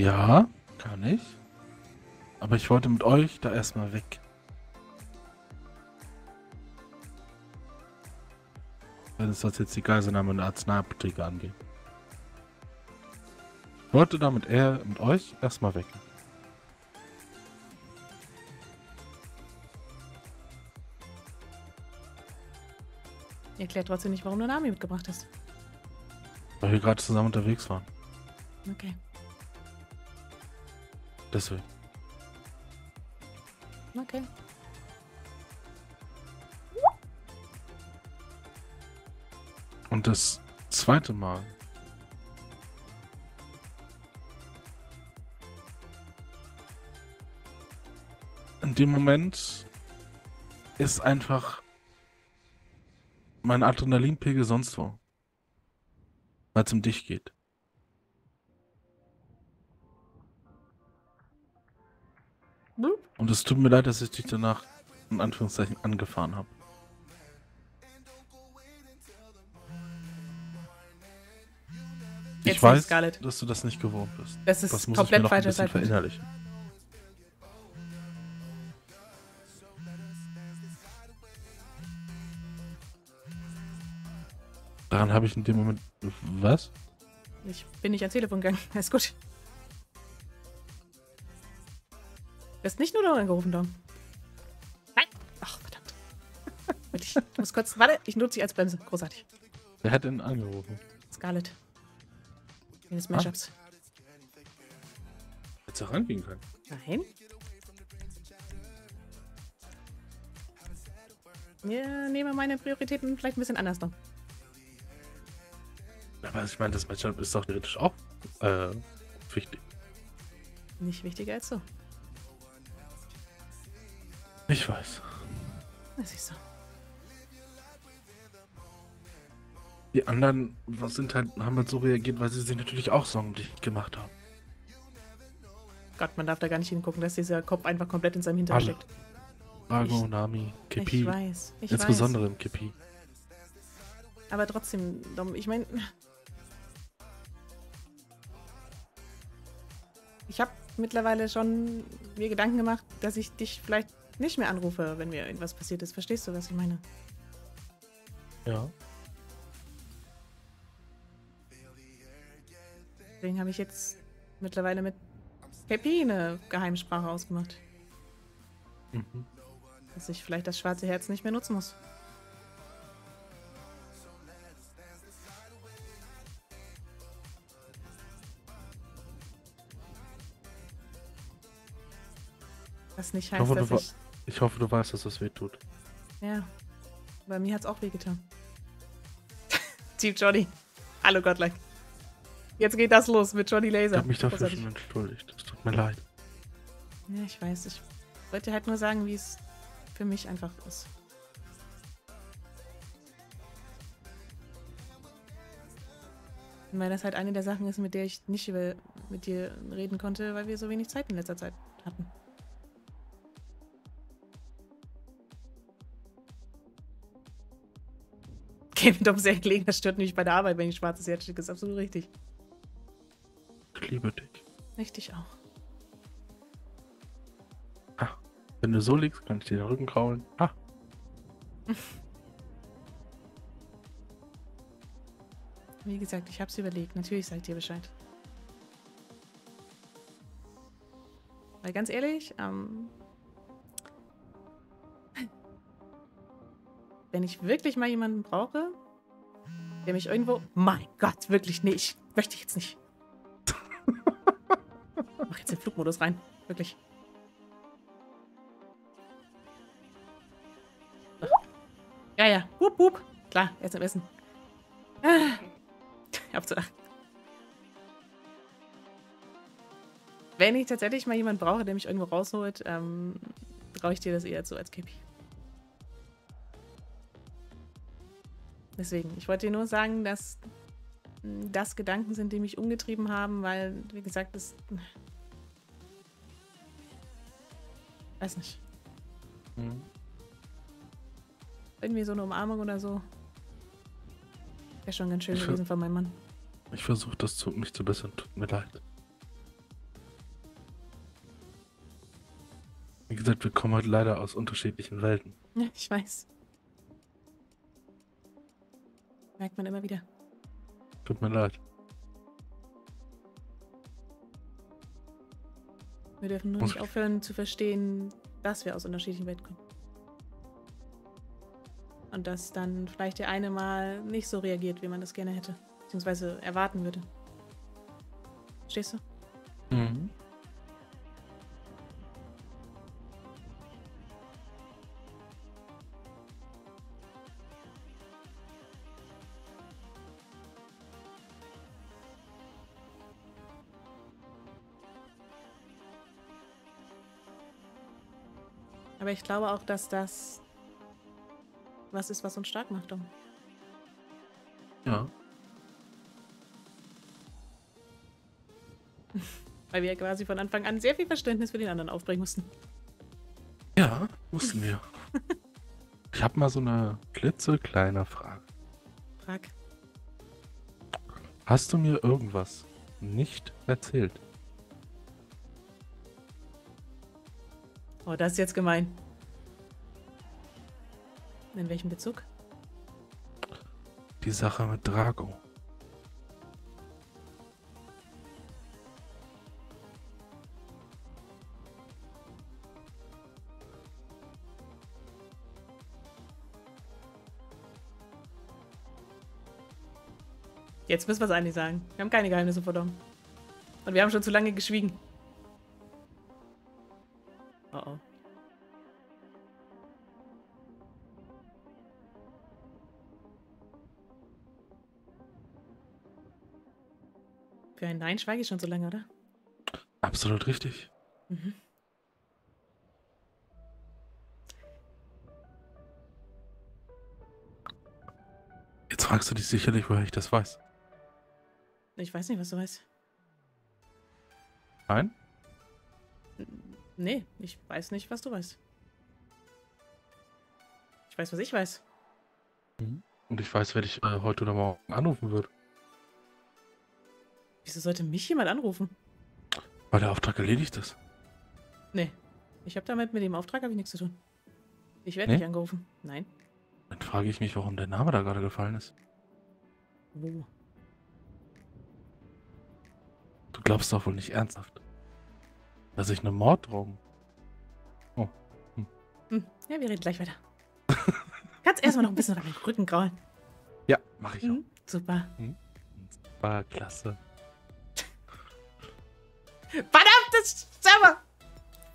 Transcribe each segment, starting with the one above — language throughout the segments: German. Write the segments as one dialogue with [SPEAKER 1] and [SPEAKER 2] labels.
[SPEAKER 1] Ja, kann ich. Aber ich wollte mit euch da erstmal weg. Wenn es was jetzt die Geiselnahme in der Arzneiapotheke angeht. Ich wollte da mit er mit euch erstmal weg.
[SPEAKER 2] Erklärt trotzdem nicht, warum du Nami mitgebracht hast.
[SPEAKER 1] Weil wir gerade zusammen unterwegs waren.
[SPEAKER 2] Okay.
[SPEAKER 1] Deswegen.
[SPEAKER 2] Okay.
[SPEAKER 1] Und das zweite Mal. In dem Moment ist einfach mein Adrenalinpegel sonst wo. Weil es um dich geht. Und es tut mir leid, dass ich dich danach in Anführungszeichen angefahren habe.
[SPEAKER 2] Jetzt
[SPEAKER 1] Ich weiß,
[SPEAKER 2] Scarlett.
[SPEAKER 1] dass du das nicht gewohnt bist.
[SPEAKER 2] Das ist
[SPEAKER 1] das muss
[SPEAKER 2] komplett
[SPEAKER 1] ich mir noch ein bisschen verinnerlichen. Daran habe ich in dem Moment. Was?
[SPEAKER 2] Ich bin nicht ans Telefon gegangen. Alles gut. Du hast nicht nur Dom angerufen, Dom. Nein! Ach, verdammt. Warte, Ich muss kurz. Warte, ich nutze dich als Bremse. Großartig.
[SPEAKER 1] Wer hat denn angerufen?
[SPEAKER 2] Scarlett. Wegen des
[SPEAKER 1] Ah.
[SPEAKER 2] Mashups.
[SPEAKER 1] Hättest du rangehen können.
[SPEAKER 2] Nein. Ja, nehme meine Prioritäten vielleicht ein bisschen anders noch.
[SPEAKER 1] Aber ich meine, das Matchup ist doch theoretisch auch äh, wichtig.
[SPEAKER 2] Nicht wichtiger als so.
[SPEAKER 1] Ich weiß.
[SPEAKER 2] Das ist so.
[SPEAKER 1] Die anderen was sind halt, haben halt so reagiert, weil sie sich natürlich auch Sorgen um dich gemacht haben.
[SPEAKER 2] Gott, man darf da gar nicht hingucken, dass dieser Kopf einfach komplett in seinem Hintern
[SPEAKER 1] Alle.
[SPEAKER 2] steckt.
[SPEAKER 1] Rago,
[SPEAKER 2] Ich-
[SPEAKER 1] Nami,
[SPEAKER 2] Ich
[SPEAKER 1] Kepi.
[SPEAKER 2] weiß. Ich
[SPEAKER 1] Insbesondere im Kepi.
[SPEAKER 2] weiß. Aber trotzdem, Dom, ich meine. Ich habe mittlerweile schon mir Gedanken gemacht, dass ich dich vielleicht nicht mehr anrufe, wenn mir irgendwas passiert ist. Verstehst du, was ich meine?
[SPEAKER 1] Ja.
[SPEAKER 2] Deswegen habe ich jetzt mittlerweile mit Pepi eine Geheimsprache ausgemacht.
[SPEAKER 1] Mhm.
[SPEAKER 2] Dass ich vielleicht das schwarze Herz nicht mehr nutzen muss. Was nicht
[SPEAKER 1] Ich
[SPEAKER 2] heißt,
[SPEAKER 1] hoffe,
[SPEAKER 2] dass ich.
[SPEAKER 1] Ich hoffe, du weißt, dass das weh tut.
[SPEAKER 2] Ja. Bei mir hat's auch wehgetan. Team Johnny. Hallo Gottlike. Jetzt geht das los mit Johnny
[SPEAKER 1] Ich
[SPEAKER 2] Laser.
[SPEAKER 1] habe mich dafür
[SPEAKER 2] Großartig.
[SPEAKER 1] schon entschuldigt. Es tut mir leid.
[SPEAKER 2] Ja, ich weiß. Ich wollte halt nur sagen, wie es für mich einfach ist. Weil das halt eine der Sachen ist, mit der ich nicht über, mit dir reden konnte, weil wir so wenig Zeit in letzter Zeit hatten. Okay, mir doch sehr gelegen, das stört mich bei der Arbeit, wenn ich schwarzes Herz schicke. Ist absolut richtig.
[SPEAKER 1] Ich liebe dich.
[SPEAKER 2] Richtig auch.
[SPEAKER 1] Wenn du so liegst, kann ich dir den Rücken kraulen. Ah,
[SPEAKER 2] Wie gesagt, ich hab's überlegt. Natürlich sag ich dir Bescheid. Weil ganz ehrlich, ähm, wenn ich wirklich mal jemanden brauche, der mich irgendwo. Mein Gott, wirklich. Möchte ich jetzt nicht. Mach jetzt den Flugmodus rein. Wirklich. Ja, ja. Hup, hup. Klar, erst am Essen. Ah. Auf zu lachen. Wenn ich tatsächlich mal jemanden brauche, der mich irgendwo rausholt, ähm, traue ich dir das eher zu als Kipi. Deswegen, ich wollte dir nur sagen, dass hm, das Gedanken sind, die mich umgetrieben haben, weil, wie gesagt, das... Weiß nicht.
[SPEAKER 1] Mhm.
[SPEAKER 2] Irgendwie so eine Umarmung oder so. Wäre schon ganz schön
[SPEAKER 1] ich
[SPEAKER 2] gewesen von meinem Mann.
[SPEAKER 1] Ich versuche das zu, mich zu bessern, tut mir leid. Wie gesagt, wir kommen halt leider aus unterschiedlichen Welten.
[SPEAKER 2] Ja, ich weiß. Merkt man immer wieder.
[SPEAKER 1] Tut mir leid.
[SPEAKER 2] Wir dürfen nur
[SPEAKER 1] Muss
[SPEAKER 2] nicht
[SPEAKER 1] ich-
[SPEAKER 2] aufhören zu verstehen, dass wir aus unterschiedlichen Welten kommen. Und dass dann vielleicht der eine mal nicht so reagiert, wie man das gerne hätte. Beziehungsweise erwarten würde. Verstehst du?
[SPEAKER 1] Mhm.
[SPEAKER 2] Aber ich glaube auch, dass das was ist, was uns stark macht, Dom.
[SPEAKER 1] Ja.
[SPEAKER 2] Weil wir quasi von Anfang an sehr viel Verständnis für den anderen aufbringen mussten.
[SPEAKER 1] Ja, mussten wir. ich habe mal so eine klitzekleine Frage.
[SPEAKER 2] Frag.
[SPEAKER 1] Hast du mir irgendwas nicht erzählt?
[SPEAKER 2] Oh, das ist jetzt gemein. In welchem Bezug?
[SPEAKER 1] Die Sache mit Drago.
[SPEAKER 2] Jetzt müssen wir es eigentlich sagen. Wir haben keine Geheimnisse vor Dom. Und wir haben schon zu lange geschwiegen. Nein schweige ich schon so lange, oder?
[SPEAKER 1] Absolut richtig.
[SPEAKER 2] Mhm.
[SPEAKER 1] Jetzt fragst du dich sicherlich, woher ich das weiß.
[SPEAKER 2] Ich weiß nicht, was du weißt.
[SPEAKER 1] Nein?
[SPEAKER 2] Nee, ich weiß nicht, was du weißt. Ich weiß, was ich weiß.
[SPEAKER 1] Und ich weiß, wer dich äh, heute oder morgen anrufen wird.
[SPEAKER 2] Wieso sollte mich jemand anrufen?
[SPEAKER 1] Weil der Auftrag erledigt ist.
[SPEAKER 2] Nee. Ich habe damit mit dem Auftrag habe ich nichts zu tun. Ich werde
[SPEAKER 1] Nee?
[SPEAKER 2] nicht angerufen. Nein.
[SPEAKER 1] Dann frage ich mich, warum der Name da gerade gefallen ist.
[SPEAKER 2] Wo?
[SPEAKER 1] Du glaubst doch wohl nicht ernsthaft, dass ich eine Morddrohung.
[SPEAKER 2] Hm. Ja, wir reden gleich weiter. Kannst erstmal noch ein bisschen an den Rücken kraulen.
[SPEAKER 1] Ja, mache ich auch.
[SPEAKER 2] Mhm. Super.
[SPEAKER 1] War klasse.
[SPEAKER 2] Verdammt, das Server!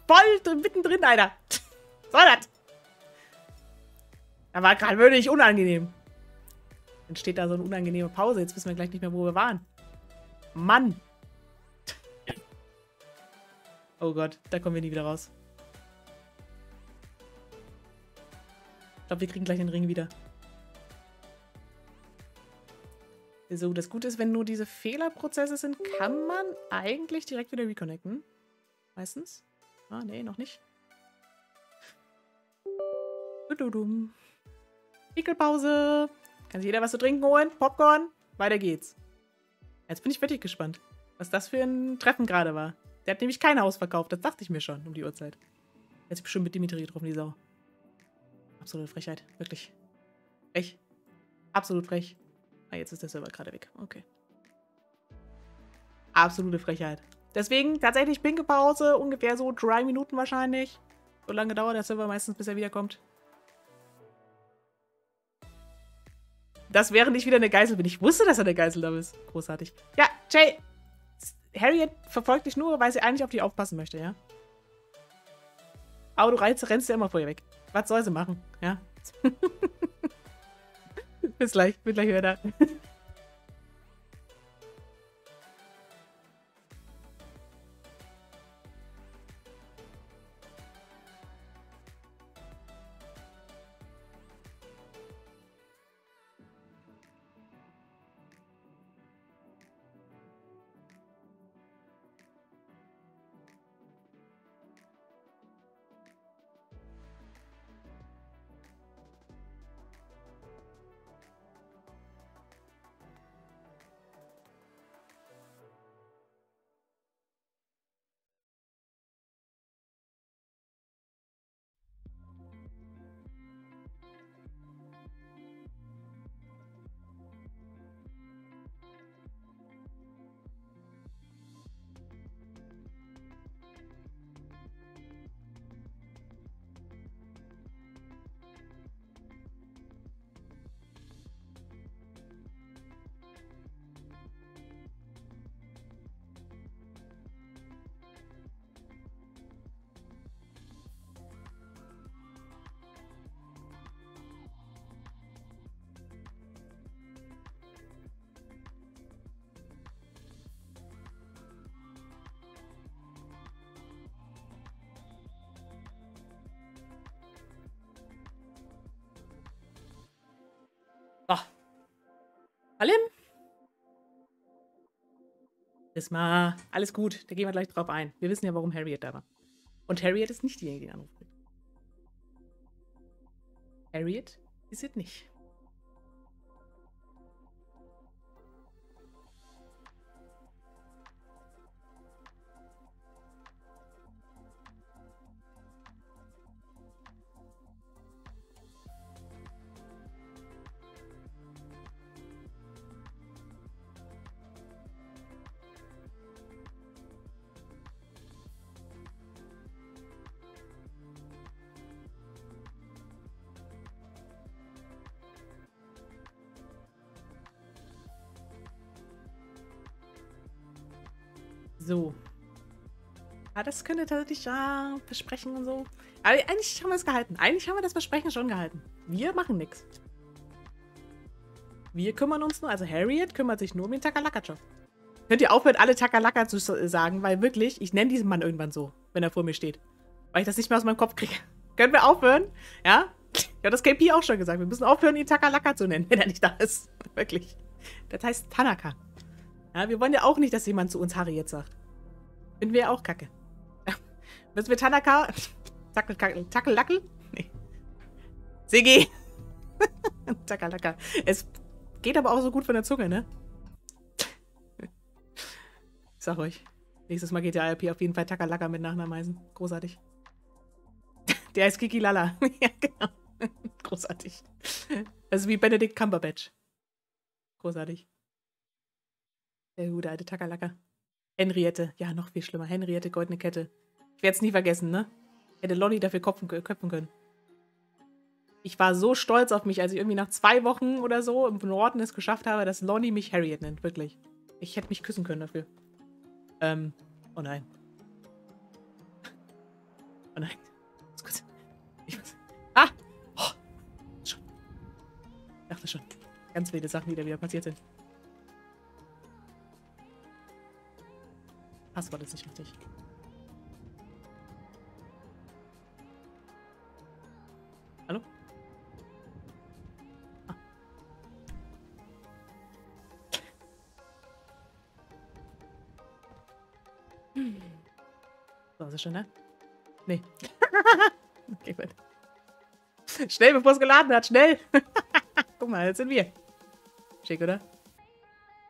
[SPEAKER 2] Voll drin, mittendrin, Alter. So das. Da war gerade wirklich unangenehm. Dann steht da so eine unangenehme Pause. Jetzt wissen wir gleich nicht mehr, wo wir waren. Mann. Oh Gott, da kommen wir nie wieder raus. Ich glaube, wir kriegen gleich den Ring wieder. So, das Gute ist, wenn nur diese Fehlerprozesse sind, kann man eigentlich direkt wieder reconnecten. Meistens. Ah, nee, noch nicht. Pickelpause. Kann sich jeder was zu trinken holen? Popcorn? Weiter geht's. Jetzt bin ich wirklich gespannt, was das für ein Treffen gerade war. Der hat nämlich kein Haus verkauft, das dachte ich mir schon um die Uhrzeit. Jetzt bestimmt mit Dimitri getroffen, die Sau. Absolute Frechheit, wirklich. Frech. Absolut frech. Ah, jetzt ist der Server gerade weg. Okay. Absolute Frechheit. Deswegen tatsächlich pinke Pause, ungefähr so drei Minuten wahrscheinlich. So lange dauert der Server meistens, bis er wiederkommt. Das wäre nicht wieder eine Geißel bin. Ich wusste, dass er eine Geißel da ist. Großartig. Ja, Jay. Harriet verfolgt dich nur, weil sie eigentlich auf dich aufpassen möchte, ja? Aber du rennst ja immer vor ihr weg. Was soll sie machen, ja? bis gleich, bin gleich wieder da. Mal alles gut. Da gehen wir gleich drauf ein. Wir wissen ja, warum Harriet da war. Und Harriet ist nicht diejenige, die anruft. Harriet ist es nicht. Das könnte tatsächlich ja Versprechen und so. Aber eigentlich haben wir es gehalten. Eigentlich haben wir das Versprechen schon gehalten. Wir machen nichts. Wir kümmern uns nur, also Harriet kümmert sich nur um den Takalaka-Job. Könnt ihr aufhören, alle Takalaka zu sagen, weil wirklich, ich nenne diesen Mann irgendwann so, wenn er vor mir steht. Weil ich das nicht mehr aus meinem Kopf kriege. Können wir aufhören? Ja? Ja, das KP auch schon gesagt. Wir müssen aufhören, ihn Takalaka zu nennen, wenn er nicht da ist. Wirklich. Das heißt Tanaka. Ja, wir wollen ja auch nicht, dass jemand zu uns Harriet sagt. Finden wir auch kacke. Müssen wir Tanaka. Tackel, Tackellackel? Nee. Sigi! Takalaka. Es geht aber auch so gut von der Zunge, ne? Ich sag euch. Nächstes Mal geht der IRP auf jeden Fall Takalaka mit Nachnamen Großartig. Der ist Kiki Lala. ja, genau. Großartig. Ist wie Benedict Cumberbatch. Großartig. Der gute alte Takalaka. Henriette. Ja, noch viel schlimmer. Henriette, goldene Kette. Ich werde es nie vergessen, ne? Hätte Lonnie dafür köpfen, köpfen können. Ich war so stolz auf mich, als ich irgendwie nach zwei Wochen oder so im Norden es geschafft habe, dass Lonnie mich Harriet nennt. Wirklich. Ich hätte mich küssen können dafür. Ähm. Oh nein. Oh nein. Ich muss. Ah! Oh. Schon. Ich dachte schon. Ganz wilde Sachen, die da wieder passiert sind. Passwort ist nicht richtig. Schon, ne? Nee. okay, gut. Schnell, bevor es geladen hat, schnell! Guck mal, jetzt sind wir. Schick, oder?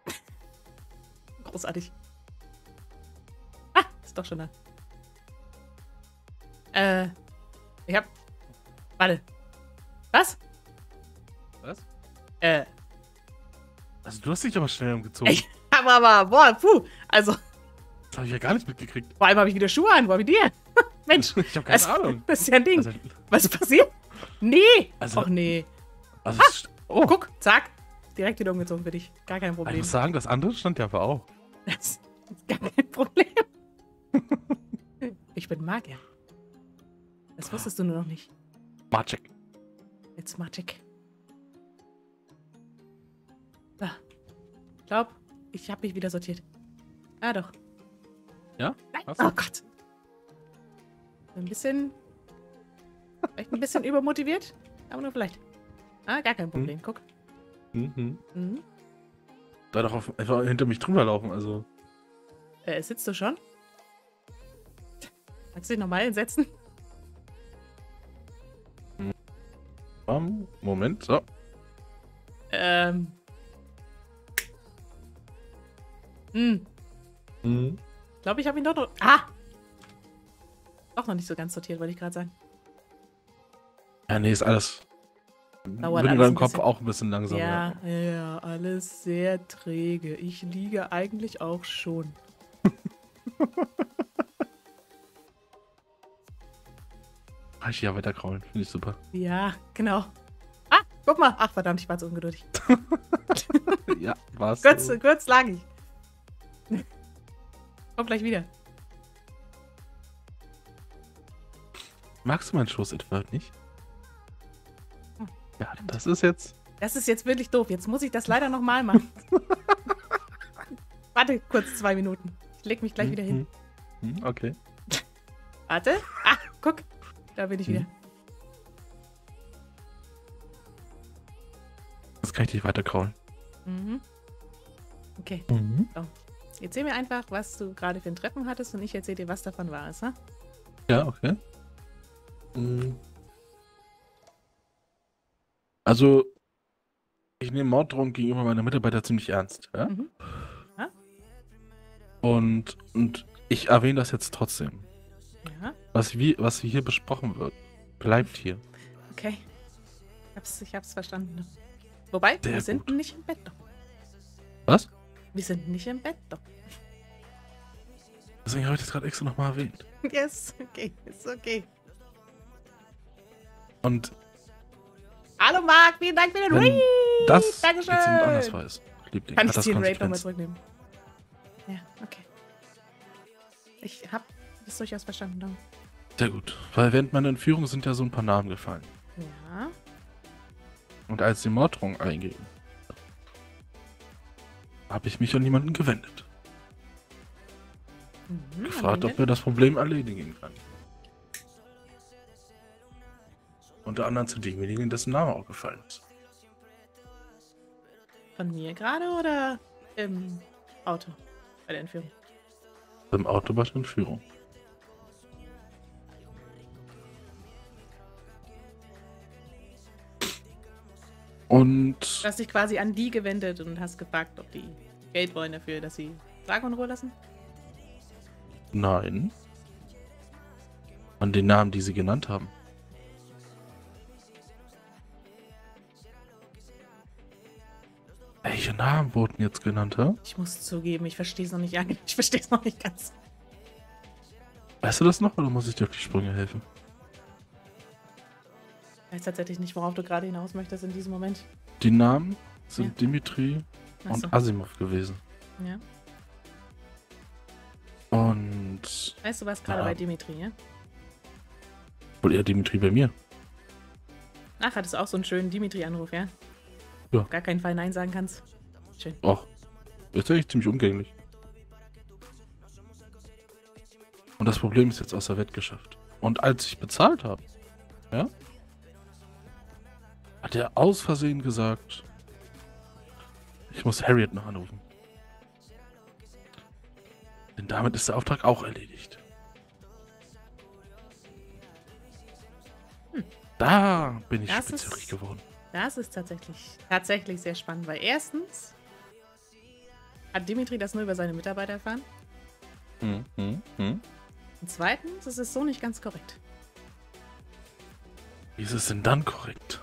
[SPEAKER 2] Großartig ist doch schon da. Äh, ich hab. Warte. Was?
[SPEAKER 1] Was?
[SPEAKER 2] Äh.
[SPEAKER 1] Also du hast dich aber schnell umgezogen.
[SPEAKER 2] Ich hab aber, boah, puh. Also.
[SPEAKER 1] Das habe ich ja gar nicht mitgekriegt.
[SPEAKER 2] Vor allem habe ich wieder Schuhe an. Wo hab ich die? Mensch.
[SPEAKER 1] Ich habe keine
[SPEAKER 2] also,
[SPEAKER 1] Ahnung.
[SPEAKER 2] Das ist ja ein Ding.
[SPEAKER 1] Also,
[SPEAKER 2] Was ist passiert? Nee.
[SPEAKER 1] Also-
[SPEAKER 2] Och nee.
[SPEAKER 1] also
[SPEAKER 2] Ah!
[SPEAKER 1] oh,
[SPEAKER 2] Guck, zack. Direkt wieder umgezogen für dich. Gar kein
[SPEAKER 1] ich
[SPEAKER 2] Problem.
[SPEAKER 1] muss sagen, das andere stand ja aber auch.
[SPEAKER 2] Das ist gar kein Problem. ich bin Magier. Das wusstest du nur noch nicht.
[SPEAKER 1] Magic.
[SPEAKER 2] It's magic. Ah. Ich glaub, ich habe mich wieder sortiert. Ah, doch.
[SPEAKER 1] Ja? Du?
[SPEAKER 2] Oh Gott. Ein bisschen. Vielleicht ein bisschen übermotiviert. Aber nur vielleicht. Ah, gar kein Problem. Guck.
[SPEAKER 1] Mhm.
[SPEAKER 2] Mhm.
[SPEAKER 1] Da doch auf, einfach hinter mich drüber laufen, also.
[SPEAKER 2] Äh, sitzt du schon? Magst du dich nochmal hinsetzen?
[SPEAKER 1] Moment, so.
[SPEAKER 2] Ähm. Hm.
[SPEAKER 1] Mhm.
[SPEAKER 2] Ich glaube, ich habe ihn doch noch. Ah! Doch noch nicht so ganz sortiert, wollte ich gerade sagen.
[SPEAKER 1] Ja, nee, ist alles.
[SPEAKER 2] Dauert
[SPEAKER 1] bin in
[SPEAKER 2] alles
[SPEAKER 1] meinem
[SPEAKER 2] ein
[SPEAKER 1] Kopf
[SPEAKER 2] bisschen.
[SPEAKER 1] auch ein bisschen langsam.
[SPEAKER 2] Ja, ja, alles sehr träge. Ich liege eigentlich auch schon.
[SPEAKER 1] Kann ich ja weiter kraulen, finde ich super.
[SPEAKER 2] Ja, genau. Ah, guck mal. Ach, verdammt, ich war zu ungeduldig.
[SPEAKER 1] ja, war's.
[SPEAKER 2] Kurz,
[SPEAKER 1] so.
[SPEAKER 2] kurz lag ich. Komm gleich wieder.
[SPEAKER 1] Magst du meinen Schoß etwa nicht?
[SPEAKER 2] Hm.
[SPEAKER 1] Ja, das ist jetzt.
[SPEAKER 2] Das ist jetzt wirklich doof. Jetzt muss ich das leider nochmal machen. Warte kurz zwei Minuten. Ich leg mich gleich wieder hin.
[SPEAKER 1] Mhm, Okay.
[SPEAKER 2] Warte. Ah, guck. Da bin ich wieder.
[SPEAKER 1] Jetzt kann ich dich weiter kraulen.
[SPEAKER 2] Mhm. Okay.
[SPEAKER 1] Mhm.
[SPEAKER 2] Erzähl mir einfach, was du gerade für ein Treffen hattest und ich erzähl dir, was davon war. Ne?
[SPEAKER 1] Ja, okay. Mhm. Also, ich nehme Morddrohungen gegenüber meiner Mitarbeiter ziemlich ernst. Ja?
[SPEAKER 2] Mhm. Ja.
[SPEAKER 1] Und, und ich erwähne das jetzt trotzdem.
[SPEAKER 2] Ja,
[SPEAKER 1] Was, wie, was hier besprochen wird, bleibt hier.
[SPEAKER 2] okay. Ich hab's, ich hab's verstanden. Wobei,
[SPEAKER 1] Sehr
[SPEAKER 2] wir sind
[SPEAKER 1] gut.
[SPEAKER 2] nicht im Bett.
[SPEAKER 1] Was?
[SPEAKER 2] Wir sind nicht im Bett doch.
[SPEAKER 1] Deswegen habe ich das gerade extra nochmal erwähnt.
[SPEAKER 2] Yes, okay, ist okay.
[SPEAKER 1] Und
[SPEAKER 2] Hallo Marc, vielen Dank für den Raid.
[SPEAKER 1] das jetzt
[SPEAKER 2] Dankeschön.
[SPEAKER 1] jemand anders weiß, Liebling,
[SPEAKER 2] Kann ich
[SPEAKER 1] das
[SPEAKER 2] den Raid nochmal zurücknehmen? Ja, okay. Ich hab das durchaus verstanden. Dom.
[SPEAKER 1] Sehr gut. Weil während meiner Entführung sind ja so ein paar Namen gefallen.
[SPEAKER 2] Ja.
[SPEAKER 1] Und als die Morddrohung einging, habe ich mich an jemanden gewendet.
[SPEAKER 2] Mhm,
[SPEAKER 1] Gefragt, ob er das Problem erledigen kann. Unter anderem zu demjenigen, dessen Name auch gefallen ist.
[SPEAKER 2] Von mir gerade oder im Auto bei der Entführung?
[SPEAKER 1] Im Auto bei der Entführung. Und
[SPEAKER 2] Du hast dich quasi an die gewendet und hast gefragt, ob die Geld wollen dafür, dass sie Dragon in Ruhe lassen?
[SPEAKER 1] Nein. An den Namen, die sie genannt haben. Welche Namen wurden jetzt genannt, hä?
[SPEAKER 2] Ich muss zugeben, ich verstehe es noch nicht. Ich verstehe es noch nicht ganz.
[SPEAKER 1] Weißt du das noch oder muss ich dir auf die Sprünge helfen?
[SPEAKER 2] Ich weiß tatsächlich nicht, worauf du gerade hinaus möchtest in diesem Moment.
[SPEAKER 1] Die Namen sind
[SPEAKER 2] Ja.
[SPEAKER 1] Dimitri
[SPEAKER 2] Achso,
[SPEAKER 1] und Asimov gewesen.
[SPEAKER 2] ja.
[SPEAKER 1] Und
[SPEAKER 2] Weißt du was gerade
[SPEAKER 1] Ja.
[SPEAKER 2] bei Dimitri, ja?
[SPEAKER 1] wohl eher Dimitri bei mir.
[SPEAKER 2] Ach, hattest du auch so einen schönen Dimitri-Anruf, ja?
[SPEAKER 1] Ja.
[SPEAKER 2] Auf gar keinen Fall Nein sagen kannst. Schön.
[SPEAKER 1] Och, ist eigentlich ziemlich umgänglich. Und das Problem ist jetzt aus der Welt geschafft. Und als ich bezahlt habe, ja, hat er aus Versehen gesagt, ich muss Harriet noch anrufen. Denn damit ist der Auftrag auch erledigt. Da bin ich
[SPEAKER 2] Das
[SPEAKER 1] spitzhörig
[SPEAKER 2] ist-
[SPEAKER 1] geworden.
[SPEAKER 2] Das ist tatsächlich, tatsächlich sehr spannend, weil erstens hat Dimitri das nur über seine Mitarbeiter erfahren.
[SPEAKER 1] Hm, hm, hm.
[SPEAKER 2] Und zweitens ist es so nicht ganz korrekt.
[SPEAKER 1] Wie ist es denn dann korrekt?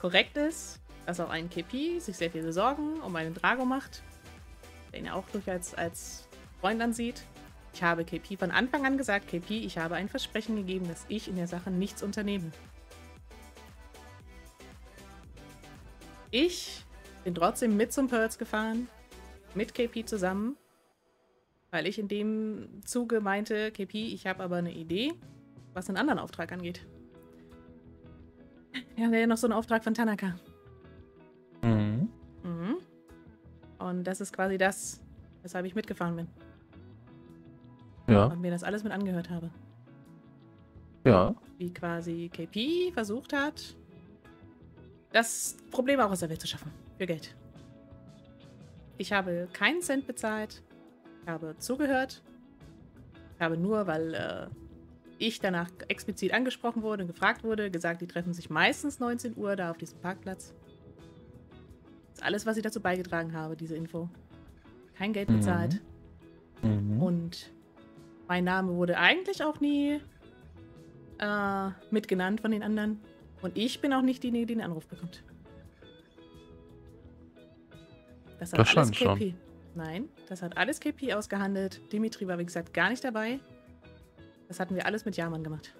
[SPEAKER 2] Korrekt ist, dass auch ein KP sich sehr viele Sorgen um einen Drago macht, den er auch durchaus als Freund ansieht. Ich habe KP von Anfang an gesagt, KP, ich habe ein Versprechen gegeben, dass ich in der Sache nichts unternehme. Ich bin trotzdem mit zum Pearls gefahren, mit KP zusammen, weil ich in dem Zuge meinte, KP, ich habe aber eine Idee, was einen anderen Auftrag angeht. Ja, wäre ja noch so ein Auftrag von Tanaka. Und das ist quasi das, weshalb ich mitgefahren bin
[SPEAKER 1] Ja,
[SPEAKER 2] und mir das alles mit angehört habe.
[SPEAKER 1] ja.
[SPEAKER 2] Wie quasi KP versucht hat, das Problem auch aus der Welt zu schaffen. Für Geld. Ich habe keinen Cent bezahlt. Ich habe zugehört. Ich habe nur, weil äh, ich danach explizit angesprochen wurde und gefragt wurde, gesagt, die treffen sich meistens 19 Uhr da auf diesem Parkplatz. Alles, was ich dazu beigetragen habe, diese Info. Kein Geld
[SPEAKER 1] Mhm.
[SPEAKER 2] bezahlt.
[SPEAKER 1] Mhm.
[SPEAKER 2] Und mein Name wurde eigentlich auch nie äh, mitgenannt von den anderen. Und ich bin auch nicht diejenige, die den Anruf bekommt. Das hat
[SPEAKER 1] Das
[SPEAKER 2] alles KP. Nein, das hat alles KP ausgehandelt. Dimitri war, wie gesagt, gar nicht dabei. Das hatten wir alles mit Jaman gemacht.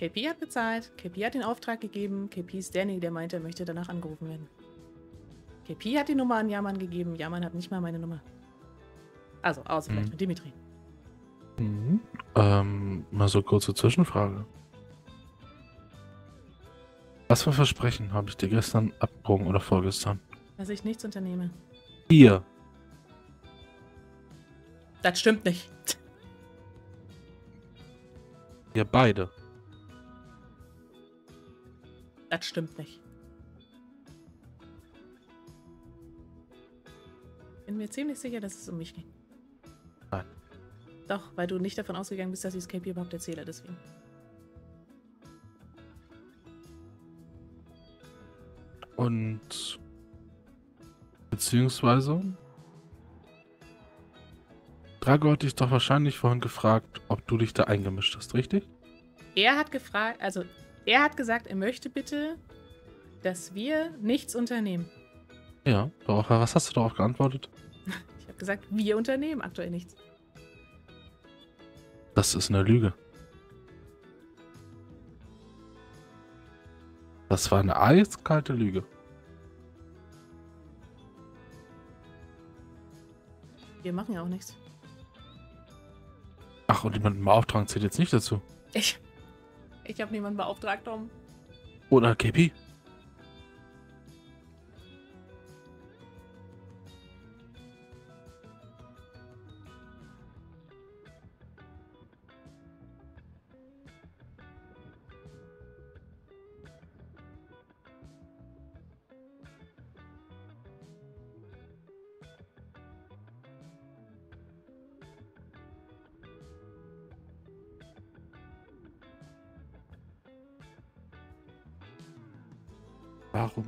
[SPEAKER 2] KP hat bezahlt, KP hat den Auftrag gegeben, KP ist derjenige, der meinte, er möchte danach angerufen werden. KP hat die Nummer an Jaman gegeben, Jaman hat nicht mal meine Nummer. Also, außer vielleicht
[SPEAKER 1] Mhm.
[SPEAKER 2] mit Dimitri.
[SPEAKER 1] Mhm. Ähm, mal so kurze Zwischenfrage. Was für Versprechen habe ich dir gestern abgebrochen oder vorgestern?
[SPEAKER 2] Dass ich nichts unternehme.
[SPEAKER 1] Ihr.
[SPEAKER 2] Das stimmt nicht.
[SPEAKER 1] Ihr beide.
[SPEAKER 2] Das stimmt nicht. Bin mir ziemlich sicher, dass es um mich ging.
[SPEAKER 1] Nein.
[SPEAKER 2] Doch, weil du nicht davon ausgegangen bist, dass ich es KP überhaupt erzähle, deswegen.
[SPEAKER 1] Und beziehungsweise Drago hat dich doch wahrscheinlich vorhin gefragt, ob du dich da eingemischt hast, richtig?
[SPEAKER 2] Er hat gefragt, also er hat gesagt, er möchte bitte, dass wir nichts unternehmen.
[SPEAKER 1] Ja, darauf, was hast du darauf geantwortet?
[SPEAKER 2] Ich habe gesagt, wir unternehmen aktuell nichts.
[SPEAKER 1] Das ist eine Lüge. Das war eine eiskalte Lüge.
[SPEAKER 2] Wir machen ja auch nichts.
[SPEAKER 1] Ach, und jemanden beauftragen zählt jetzt nicht dazu.
[SPEAKER 2] Ich, ich habe niemanden beauftragt, Tom.
[SPEAKER 1] Oder KP. Warum?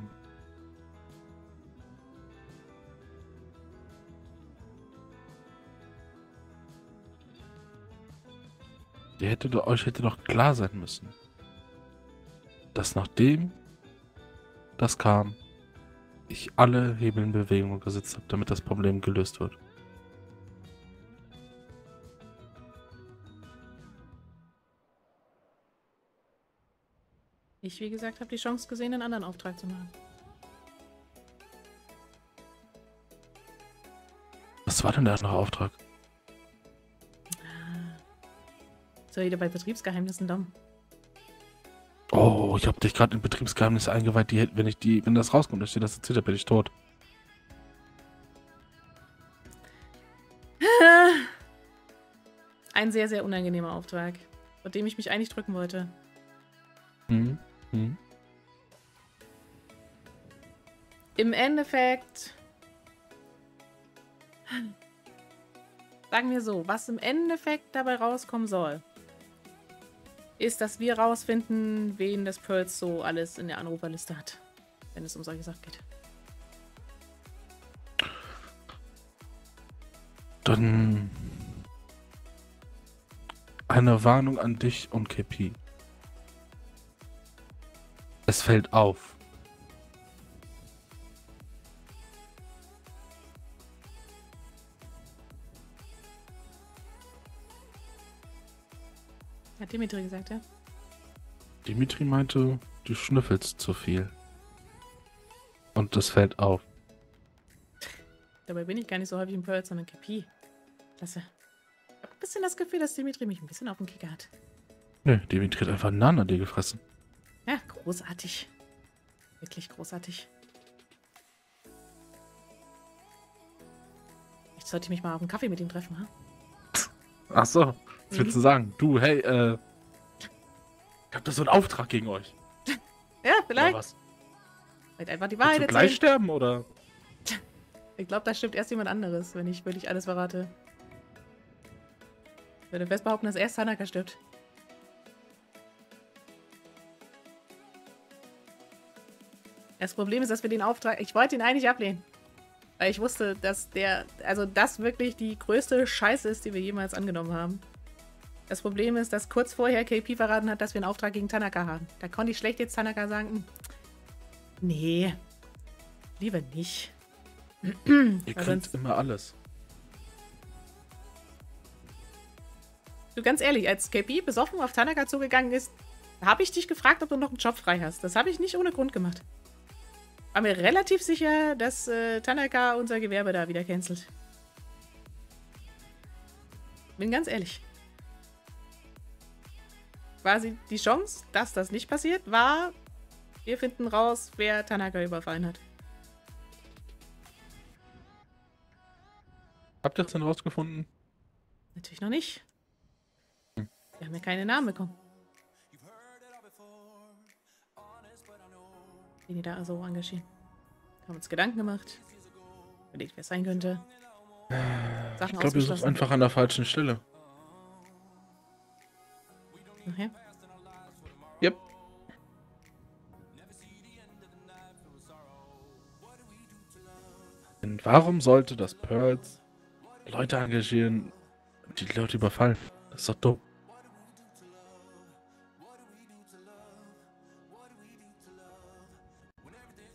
[SPEAKER 1] Der hätte doch, euch hätte doch klar sein müssen, dass nachdem das kam, ich alle Hebel in Bewegung gesetzt habe, damit das Problem gelöst wird.
[SPEAKER 2] Ich, wie gesagt, habe die Chance gesehen, einen anderen Auftrag zu machen.
[SPEAKER 1] Was war denn der andere Auftrag?
[SPEAKER 2] So wieder bei Betriebsgeheimnissen, Dom.
[SPEAKER 1] Oh, ich habe dich gerade in Betriebsgeheimnisse eingeweiht. Die, wenn ich die, wenn das rauskommt, dass ich dir das erzählt habe, bin ich tot.
[SPEAKER 2] Ein sehr, sehr unangenehmer Auftrag, vor dem ich mich eigentlich drücken wollte.
[SPEAKER 1] Hm? Hm?
[SPEAKER 2] Im Endeffekt. Sagen wir so, was im Endeffekt dabei rauskommen soll, ist, dass wir rausfinden, wen das Pearls so alles in der Anruferliste hat. Wenn es um solche Sachen geht.
[SPEAKER 1] Dann eine Warnung an dich und KP. Es fällt auf.
[SPEAKER 2] Hat Dimitri gesagt, ja?
[SPEAKER 1] Dimitri meinte, du schnüffelst zu viel. Und das fällt auf.
[SPEAKER 2] Dabei bin ich gar nicht so häufig im Pearls, sondern KP. Klasse. Ich habe ein bisschen das Gefühl, dass Dimitri mich ein bisschen auf den Kicker hat.
[SPEAKER 1] Nö, Dimitri hat einfach einen Nahen an dir gefressen.
[SPEAKER 2] Großartig. Wirklich großartig. Jetzt sollte ich mich mal auf einen Kaffee mit ihm treffen, ha?
[SPEAKER 1] Ach so, was willst du
[SPEAKER 2] Mhm.
[SPEAKER 1] sagen? Du, hey, äh. Ich hab da so einen Auftrag gegen euch.
[SPEAKER 2] Ja,
[SPEAKER 1] Oder
[SPEAKER 2] vielleicht.
[SPEAKER 1] was?
[SPEAKER 2] Vielleicht einfach die Wahrheit
[SPEAKER 1] du gleich
[SPEAKER 2] erzählen.
[SPEAKER 1] sterben, oder?
[SPEAKER 2] Ich glaube, da stimmt erst jemand anderes, wenn ich wirklich alles verrate. Ich würde fest behaupten, dass erst Tanaka stirbt. Das Problem ist, dass wir den Auftrag. Ich wollte ihn eigentlich ablehnen. Weil ich wusste, dass der. Also, das wirklich die größte Scheiße ist, die wir jemals angenommen haben. Das Problem ist, dass kurz vorher KP verraten hat, dass wir einen Auftrag gegen Tanaka haben. Da konnte ich schlecht jetzt Tanaka sagen: hm, Nee, lieber nicht.
[SPEAKER 1] Ihr könnt immer alles.
[SPEAKER 2] Du, ganz ehrlich, als KP besoffen auf Tanaka zugegangen ist, habe ich dich gefragt, ob du noch einen Job frei hast. Das habe ich nicht ohne Grund gemacht. Mir relativ sicher, dass äh, Tanaka unser Gewerbe da wieder cancelt. Bin ganz ehrlich. Quasi die Chance, dass das nicht passiert, war, wir finden raus, wer Tanaka überfallen hat.
[SPEAKER 1] Habt ihr das denn rausgefunden?
[SPEAKER 2] Natürlich noch nicht.
[SPEAKER 1] Hm.
[SPEAKER 2] Wir haben ja keine Namen bekommen. Die da so engagieren. Haben uns Gedanken gemacht. Überlegt, wer es sein könnte. Sachen
[SPEAKER 1] Ich glaube, ihr sucht
[SPEAKER 2] ausgeschlossen.
[SPEAKER 1] einfach an der falschen Stelle.
[SPEAKER 2] Okay.
[SPEAKER 1] Yep. Denn warum sollte das Pearls Leute engagieren, die die Leute überfallen? Das ist doch dumm.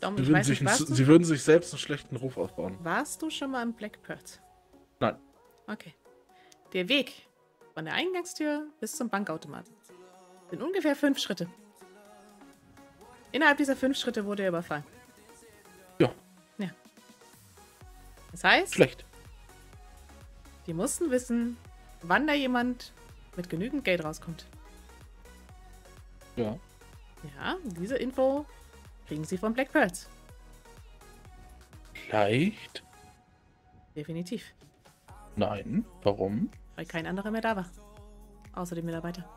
[SPEAKER 2] Dom,
[SPEAKER 1] Sie würden, sich
[SPEAKER 2] nicht,
[SPEAKER 1] sie würden sich selbst einen schlechten Ruf aufbauen.
[SPEAKER 2] warst du schon mal im Black Pearl?
[SPEAKER 1] Nein.
[SPEAKER 2] Okay. Der Weg von der Eingangstür bis zum Bankautomaten sind ungefähr fünf Schritte. Innerhalb dieser fünf Schritte wurde er überfallen.
[SPEAKER 1] Ja.
[SPEAKER 2] Ja. Das heißt,
[SPEAKER 1] Schlecht.
[SPEAKER 2] die mussten wissen, wann da jemand mit genügend Geld rauskommt.
[SPEAKER 1] Ja.
[SPEAKER 2] Ja, diese Info kriegen sie von Black Pearls.
[SPEAKER 1] Leicht?
[SPEAKER 2] Definitiv.
[SPEAKER 1] Nein. Warum?
[SPEAKER 2] Weil kein anderer mehr da war. Außer die Mitarbeiter.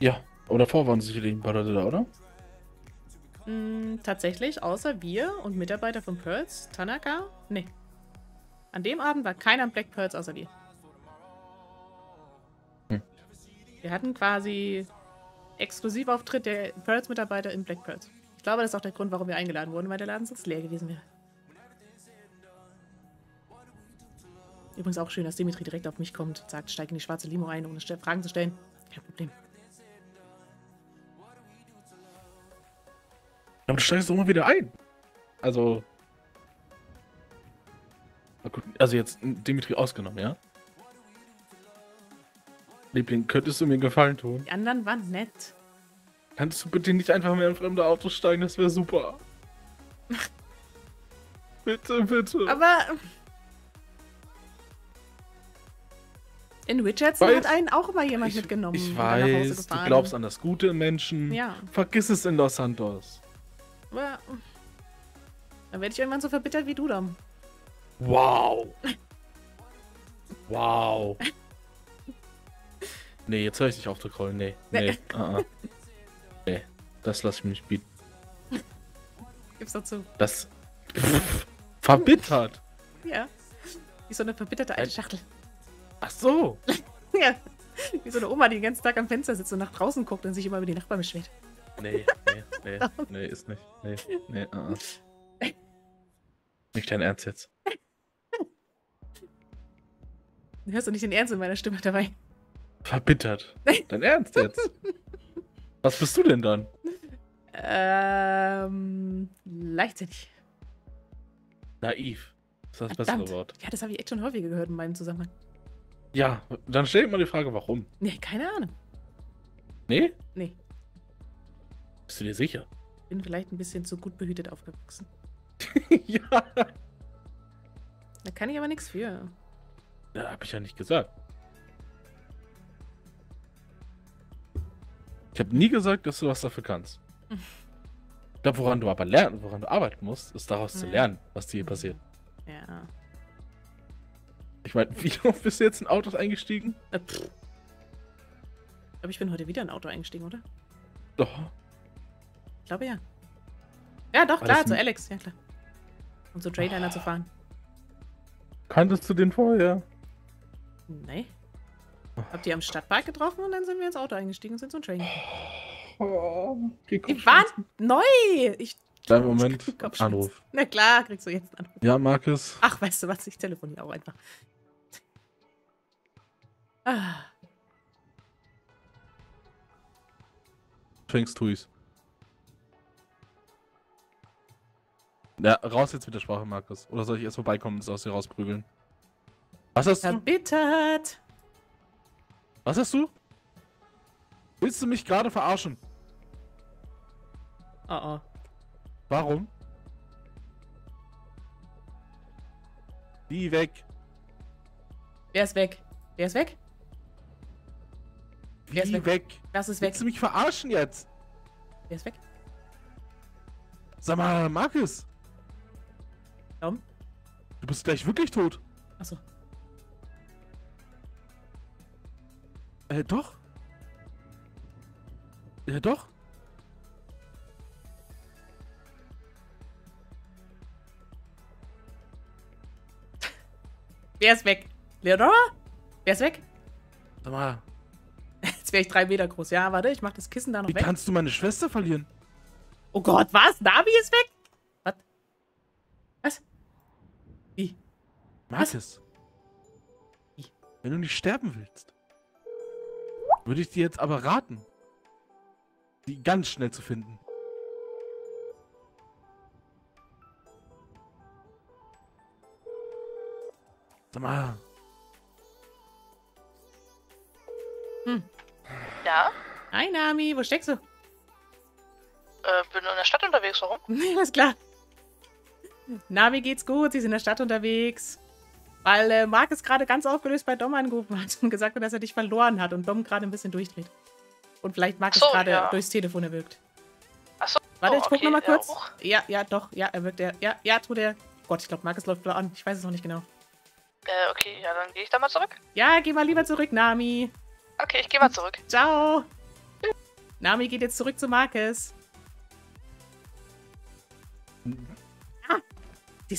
[SPEAKER 1] Ja. Aber davor waren sicherlich ein paar Leute da, oder?
[SPEAKER 2] Mm, tatsächlich, außer wir und Mitarbeiter von Pearls, Tanaka, nee. An dem Abend war keiner am Black Pearls außer wir.
[SPEAKER 1] Hm.
[SPEAKER 2] Wir hatten quasi Exklusivauftritt der Pearls-Mitarbeiter in Black Pearls. Ich glaube, das ist auch der Grund, warum wir eingeladen wurden, weil der Laden sonst leer gewesen wäre. Übrigens auch schön, dass Dimitri direkt auf mich kommt und sagt, steig in die schwarze Limo ein, ohne Ste- Fragen zu stellen. Kein Problem.
[SPEAKER 1] Aber du steigst doch immer wieder ein. Also. Also jetzt Dimitri ausgenommen, ja? Liebling, könntest du mir einen Gefallen tun?
[SPEAKER 2] Die anderen waren nett.
[SPEAKER 1] Kannst du bitte nicht einfach mehr in fremde Autos steigen? Das wäre super. bitte, bitte.
[SPEAKER 2] Aber. In Richardson
[SPEAKER 1] Weiß-
[SPEAKER 2] hat einen auch immer jemand
[SPEAKER 1] ich,
[SPEAKER 2] mitgenommen.
[SPEAKER 1] ich weiß, du glaubst an das Gute im Menschen.
[SPEAKER 2] Ja,
[SPEAKER 1] Vergiss es in Los Santos.
[SPEAKER 2] aber. Dann werde ich irgendwann so verbittert wie du dann.
[SPEAKER 1] Wow. wow. Nee, jetzt höre ich dich auf zu callen. Nee, nee. ah, ah. Nee, das lass ich mir nicht bieten.
[SPEAKER 2] Gib's dazu.
[SPEAKER 1] Das. Verbittert.
[SPEAKER 2] Ja. Wie so eine verbitterte alte Schachtel.
[SPEAKER 1] Ach so.
[SPEAKER 2] Ja. Wie so eine Oma, die den ganzen Tag am Fenster sitzt und nach draußen guckt und sich immer über die Nachbarn beschwert.
[SPEAKER 1] Nee, nee, nee, nee, ist nicht. Nee, nee, ah, ah. Nicht dein Ernst jetzt.
[SPEAKER 2] Du hörst doch nicht den Ernst in meiner Stimme dabei.
[SPEAKER 1] Verbittert. Dein Ernst jetzt? Was bist du denn dann?
[SPEAKER 2] Ähm. Leichtsinnig.
[SPEAKER 1] Naiv. Das ist das
[SPEAKER 2] Verdammt.
[SPEAKER 1] bessere Wort.
[SPEAKER 2] Ja, das habe ich echt schon häufiger gehört in meinem Zusammenhang.
[SPEAKER 1] Ja, dann stell dir mal die Frage, warum?
[SPEAKER 2] Nee, keine Ahnung.
[SPEAKER 1] Nee?
[SPEAKER 2] Nee.
[SPEAKER 1] Bist du dir sicher?
[SPEAKER 2] Bin vielleicht ein bisschen zu gut behütet aufgewachsen.
[SPEAKER 1] ja.
[SPEAKER 2] Da kann ich aber nichts für.
[SPEAKER 1] Ja, hab ich ja nicht gesagt. Ich habe nie gesagt, dass du was dafür kannst. Ich glaube, woran du aber lernen, woran du arbeiten musst, ist daraus zu
[SPEAKER 2] Ja.
[SPEAKER 1] lernen, was dir hier passiert.
[SPEAKER 2] Ja.
[SPEAKER 1] Ich meine, wie oft bist du jetzt in Autos eingestiegen?
[SPEAKER 2] Äh, pff. Ich ich bin heute wieder in ein Auto eingestiegen, oder?
[SPEAKER 1] Doch.
[SPEAKER 2] Ich glaube ja. Ja, doch,
[SPEAKER 1] War
[SPEAKER 2] klar, zu Alex, ja klar. Um zu Trailiner zu fahren.
[SPEAKER 1] Kanntest du den vorher?
[SPEAKER 2] Nee. Habt ihr am Stadtpark getroffen und dann sind wir ins Auto eingestiegen und sind zum Training.
[SPEAKER 1] Oh,
[SPEAKER 2] Die waren neu! Ich.
[SPEAKER 1] Kleinen Moment. Anruf.
[SPEAKER 2] Na klar, kriegst du jetzt einen Anruf.
[SPEAKER 1] Ja, Markus.
[SPEAKER 2] Ach, weißt du was? Ich telefoniere auch einfach. Ah,
[SPEAKER 1] Fängst tu ich's. Ja, raus jetzt mit der Sprache, Markus. Oder soll ich erst vorbeikommen und es aus dir rausprügeln? Was hast du?
[SPEAKER 2] verbittert.
[SPEAKER 1] Was hast du? Willst du mich gerade verarschen?
[SPEAKER 2] Oh oh.
[SPEAKER 1] Warum? Wie weg?
[SPEAKER 2] Wer ist weg? Wer ist weg? Wer ist
[SPEAKER 1] Wie
[SPEAKER 2] weg?
[SPEAKER 1] weg?
[SPEAKER 2] Das ist weg.
[SPEAKER 1] Willst du mich verarschen jetzt?
[SPEAKER 2] Wer ist weg?
[SPEAKER 1] Sag mal, Markus,
[SPEAKER 2] Warum?
[SPEAKER 1] du bist gleich wirklich tot.
[SPEAKER 2] Achso.
[SPEAKER 1] Äh, doch. Ja, doch.
[SPEAKER 2] Wer ist weg? Leonora? Wer ist weg?
[SPEAKER 1] Sag mal.
[SPEAKER 2] Jetzt wäre ich drei Meter groß. Ja, warte, ich mach das Kissen da noch
[SPEAKER 1] Wie
[SPEAKER 2] weg.
[SPEAKER 1] kannst du meine Schwester verlieren?
[SPEAKER 2] Oh Gott, was? Navi ist weg? Was? Was? Wie?
[SPEAKER 1] Markus.
[SPEAKER 2] Wie?
[SPEAKER 1] Wenn du nicht sterben willst würde ich dir jetzt aber raten, die ganz schnell zu finden. Sag mal,
[SPEAKER 3] Ja,
[SPEAKER 2] Hi, Nami, wo steckst du?
[SPEAKER 3] äh, bin in der Stadt unterwegs, warum?
[SPEAKER 2] Alles klar. Nami geht's gut, sie ist in der Stadt unterwegs. Weil äh, Marc ist gerade ganz aufgelöst bei Dom angerufen hat und gesagt hat, dass er dich verloren hat und Dom gerade ein bisschen durchdreht. Und vielleicht Marc
[SPEAKER 3] So,
[SPEAKER 2] gerade
[SPEAKER 3] ja.
[SPEAKER 2] durchs Telefon erwürgt.
[SPEAKER 3] Achso,
[SPEAKER 2] Warte, ich guck
[SPEAKER 3] okay,
[SPEAKER 2] noch mal
[SPEAKER 3] ja,
[SPEAKER 2] kurz.
[SPEAKER 3] hoch.
[SPEAKER 2] Ja, ja, doch, ja, er wirkt er. Ja, ja, tut er. Gott, ich glaube, Marcus läuft wieder an. Ich weiß es noch nicht genau.
[SPEAKER 3] Äh, okay, ja, dann gehe ich da mal zurück.
[SPEAKER 2] Ja, geh mal lieber zurück, Nami.
[SPEAKER 3] Okay, ich gehe mal zurück.
[SPEAKER 2] Ciao. Nami geht jetzt zurück zu Marcus.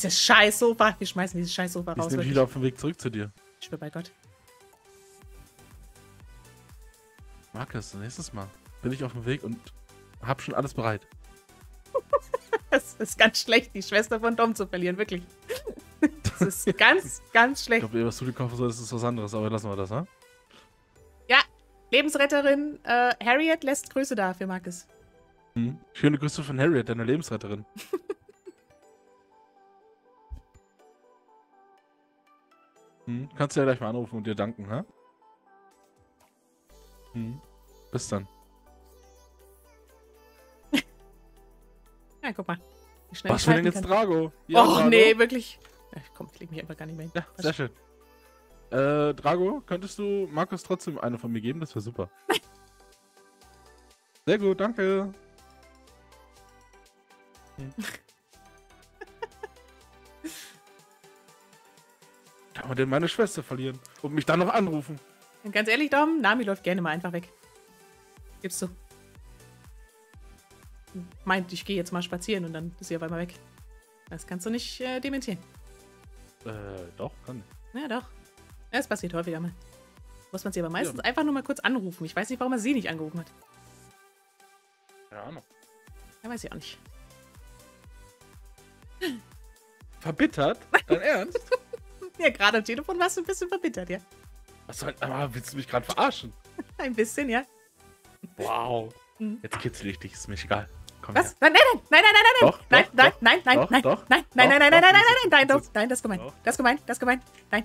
[SPEAKER 2] Dieses scheiß Sofa. Wir schmeißen dieses scheiß Sofa
[SPEAKER 1] die ist
[SPEAKER 2] raus.
[SPEAKER 1] nämlich wieder auf dem Weg zurück zu dir.
[SPEAKER 2] Ich schwör bei Gott.
[SPEAKER 1] Marcus, nächstes Mal bin ich auf dem Weg und hab schon alles bereit.
[SPEAKER 2] Das ist ganz schlecht, die Schwester von Dom zu verlieren, wirklich. Das ist ganz, ganz
[SPEAKER 1] Ich
[SPEAKER 2] schlecht.
[SPEAKER 1] glaube, was du dir kaufen sollst, ist was anderes, aber lassen wir das, ne?
[SPEAKER 2] Ja, Lebensretterin äh, Harriet lässt Grüße da für Marcus.
[SPEAKER 1] Hm. Schöne Grüße von Harriet, deiner Lebensretterin. hm. Kannst du ja gleich mal anrufen und dir danken, ha? Hm. Bis dann.
[SPEAKER 2] Ja, guck mal.
[SPEAKER 1] Was für denn jetzt
[SPEAKER 2] kann.
[SPEAKER 1] Drago?
[SPEAKER 2] Och,
[SPEAKER 1] Drago?
[SPEAKER 2] nee, wirklich. Ja, komm, ich leg mich einfach gar nicht mehr hin.
[SPEAKER 1] Ja, sehr schön. Äh, Drago, könntest du Markus trotzdem eine von mir geben? Das wäre super. Sehr gut, danke. Hm. Kann man denn meine Schwester verlieren und mich dann noch anrufen?
[SPEAKER 2] Und ganz ehrlich, Dom, Nami läuft gerne mal einfach weg. Gibst du. Meint, ich gehe jetzt mal spazieren und dann ist sie auf einmal weg. Das kannst du nicht äh, dementieren.
[SPEAKER 1] Äh, doch, kann.
[SPEAKER 2] Ja, doch. Ja, das passiert häufiger mal. Muss man sie aber meistens einfach nur mal kurz anrufen. Ich weiß nicht, warum er sie nicht angerufen hat.
[SPEAKER 1] Keine Ahnung.
[SPEAKER 2] Ja, weiß ich auch nicht.
[SPEAKER 1] Verbittert? Dein Ernst?
[SPEAKER 2] Ja, gerade am Telefon warst du ein bisschen verbittert, ja.
[SPEAKER 1] Was soll. Aber willst du mich gerade verarschen?
[SPEAKER 2] Ein bisschen, ja.
[SPEAKER 1] Wow.
[SPEAKER 2] Mhm.
[SPEAKER 1] Jetzt kitzel ich dich, ist mir egal. Komm
[SPEAKER 2] Was?
[SPEAKER 1] her.
[SPEAKER 2] Nein, nein, nein, nein, nein, nein, nein,
[SPEAKER 1] Doch,
[SPEAKER 2] nein,
[SPEAKER 1] doch,
[SPEAKER 2] nein,
[SPEAKER 1] doch,
[SPEAKER 2] nein, nein,
[SPEAKER 1] doch,
[SPEAKER 2] nein,
[SPEAKER 1] doch,
[SPEAKER 2] nein, nein, nein, nein, nein, nein, nein, nein, doch,
[SPEAKER 1] das ist-
[SPEAKER 2] nein, das ist gemein, das ist gemein, das ist gemein, nein,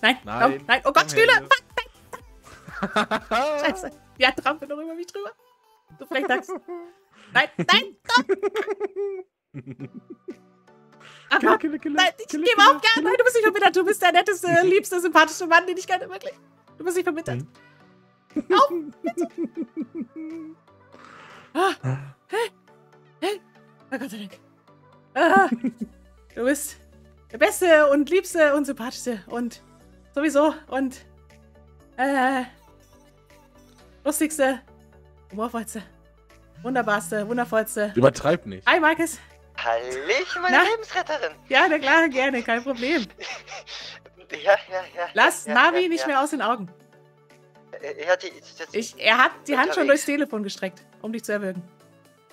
[SPEAKER 2] nein,
[SPEAKER 1] Nein.
[SPEAKER 2] nein, nein, oh Gott, Stühle, scheiße, ja, trampel doch über mich drüber, du Frechdachs, nein, nein, stopp,
[SPEAKER 1] Kille,
[SPEAKER 2] Aha,
[SPEAKER 1] kille, kille,
[SPEAKER 2] nein, ich gebe auf,
[SPEAKER 1] kille.
[SPEAKER 2] nein, du bist nicht verbittert, du bist der netteste, liebste, sympathischste Mann, den ich kenne, wirklich, du bist nicht verbittert, auf, bitte, ah, hä, hä, oh Gott sei Dank, ah, du bist der Beste und Liebste und Sympathischste und sowieso und äh, Lustigste, Humorvollste, Wunderbarste, Wundervollste.
[SPEAKER 1] Übertreib nicht.
[SPEAKER 2] Hi, Marcus.
[SPEAKER 4] Hallöchen, meine
[SPEAKER 2] Na?
[SPEAKER 4] Lebensretterin.
[SPEAKER 2] Ja, na klar, gerne, kein Problem.
[SPEAKER 4] Ja, ja, ja.
[SPEAKER 2] Lass
[SPEAKER 4] ja,
[SPEAKER 2] Navi
[SPEAKER 4] ja,
[SPEAKER 2] nicht
[SPEAKER 4] ja.
[SPEAKER 2] mehr aus den Augen.
[SPEAKER 4] Äh, Ja, die ist jetzt.
[SPEAKER 2] Ich, er hat die Hand schon durchs Telefon gestreckt, um dich zu erwürgen.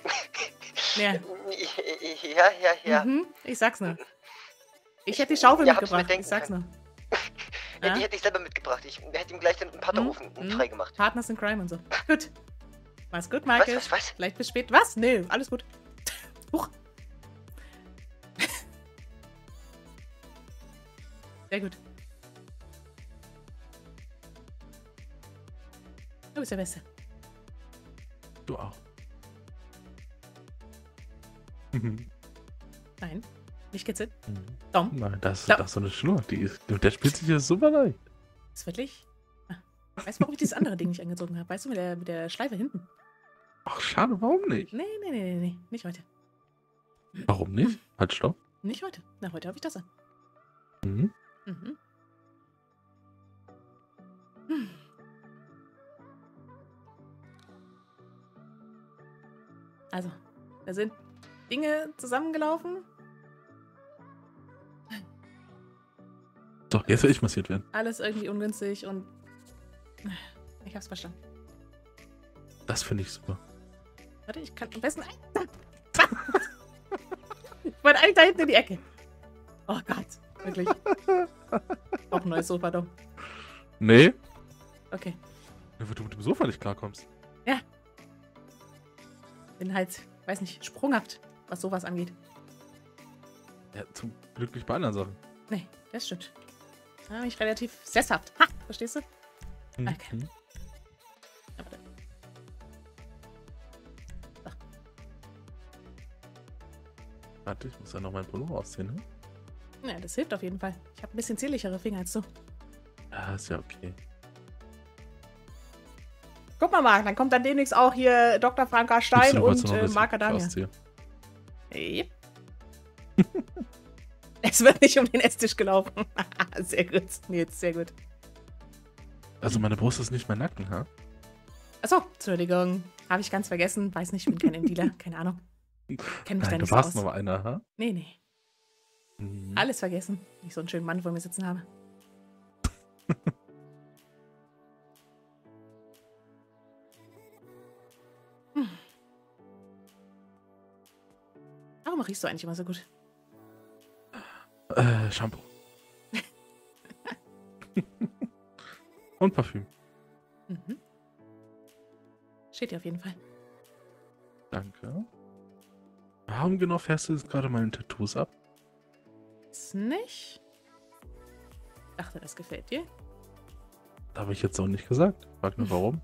[SPEAKER 2] Ja,
[SPEAKER 4] Ja, ja, ja.
[SPEAKER 2] Mhm, ich sag's nur. Ich hätte die Schaufel mitgebracht, ich sag's nur.
[SPEAKER 4] Ja, die hätte ich selber mitgebracht. Ich hätte ihm gleich den Paterofen
[SPEAKER 2] Hm, hm.
[SPEAKER 4] freigemacht.
[SPEAKER 2] Partners in Crime und so. Gut. Mach's gut,
[SPEAKER 4] Was,
[SPEAKER 2] Marcus.
[SPEAKER 4] was, was?
[SPEAKER 2] Vielleicht bis spät. Was? Nö, alles gut. Huch. Sehr gut. Du bist der Beste.
[SPEAKER 1] Du auch.
[SPEAKER 2] Nein, nicht kitzeln.
[SPEAKER 1] Mhm.
[SPEAKER 2] Dom,
[SPEAKER 1] Nein, das,
[SPEAKER 2] Da-
[SPEAKER 1] das ist so eine Schnur. Die ist, der spielt sich hier super leicht.
[SPEAKER 2] ist wirklich. Ah, weißt du, warum ich dieses andere Ding nicht angezogen habe? Weißt du, mit der, mit der Schleife hinten?
[SPEAKER 1] Ach, schade, warum nicht?
[SPEAKER 2] Nee, nee, nee, nee, nee. Nicht heute.
[SPEAKER 1] Warum nicht? Halt, stopp.
[SPEAKER 2] Nicht heute. Na, heute habe ich das an.
[SPEAKER 1] Mhm.
[SPEAKER 2] Mhm. Hm. Also, da sind Dinge zusammengelaufen.
[SPEAKER 1] doch, jetzt will ich massiert werden.
[SPEAKER 2] Alles irgendwie ungünstig und. Ich hab's verstanden.
[SPEAKER 1] Das finde ich super.
[SPEAKER 2] Warte, ich kann am besten. ich wollte eigentlich da hinten in die Ecke. Oh Gott, wirklich. Auch ein neues Sofa, doch.
[SPEAKER 1] Nee,
[SPEAKER 2] Okay.
[SPEAKER 1] weil du mit dem Sofa nicht klarkommst.
[SPEAKER 2] Bin halt, weiß nicht, sprunghaft, was sowas angeht.
[SPEAKER 1] Ja, zum Glück nicht bei anderen Sachen.
[SPEAKER 2] Nee, das stimmt. Da bin ich relativ sesshaft. Ha, verstehst du? Okay.
[SPEAKER 1] Mhm.
[SPEAKER 2] Aber da-
[SPEAKER 1] Warte, ich muss ja noch meinen Pullover ausziehen, ne?
[SPEAKER 2] Ja, das hilft auf jeden Fall. Ich habe ein bisschen zierlichere Finger als du.
[SPEAKER 1] Ja, ist ja okay.
[SPEAKER 2] Guck mal, Marc, dann kommt dann demnächst auch hier Dr. Franka Stein
[SPEAKER 1] du
[SPEAKER 2] und äh,
[SPEAKER 1] ausziehe?
[SPEAKER 2] Yep. es wird nicht um den Esstisch gelaufen. sehr gut. Nils, sehr gut.
[SPEAKER 1] Also meine Brust ist nicht mein Nacken, ha?
[SPEAKER 2] Achso, Entschuldigung. Habe ich ganz vergessen. Weiß nicht, ich bin kein Dealer. Keine Ahnung. Kenn mich da
[SPEAKER 1] Nein, du
[SPEAKER 2] nicht so
[SPEAKER 1] warst
[SPEAKER 2] aus.
[SPEAKER 1] noch einer, ha?
[SPEAKER 2] Nee, nee.
[SPEAKER 1] Mhm.
[SPEAKER 2] Alles vergessen. wenn Ich so einen schönen Mann vor mir sitzen habe. Hm. Warum riechst du eigentlich immer so gut?
[SPEAKER 1] Äh, Shampoo. Und Parfüm.
[SPEAKER 2] Mhm. Steht dir auf jeden Fall.
[SPEAKER 1] Danke. Warum genau fährst du jetzt gerade meine Tattoos ab?
[SPEAKER 2] Ist nicht? Dachte, das gefällt dir.
[SPEAKER 1] Habe ich jetzt auch nicht gesagt. Frag nur warum.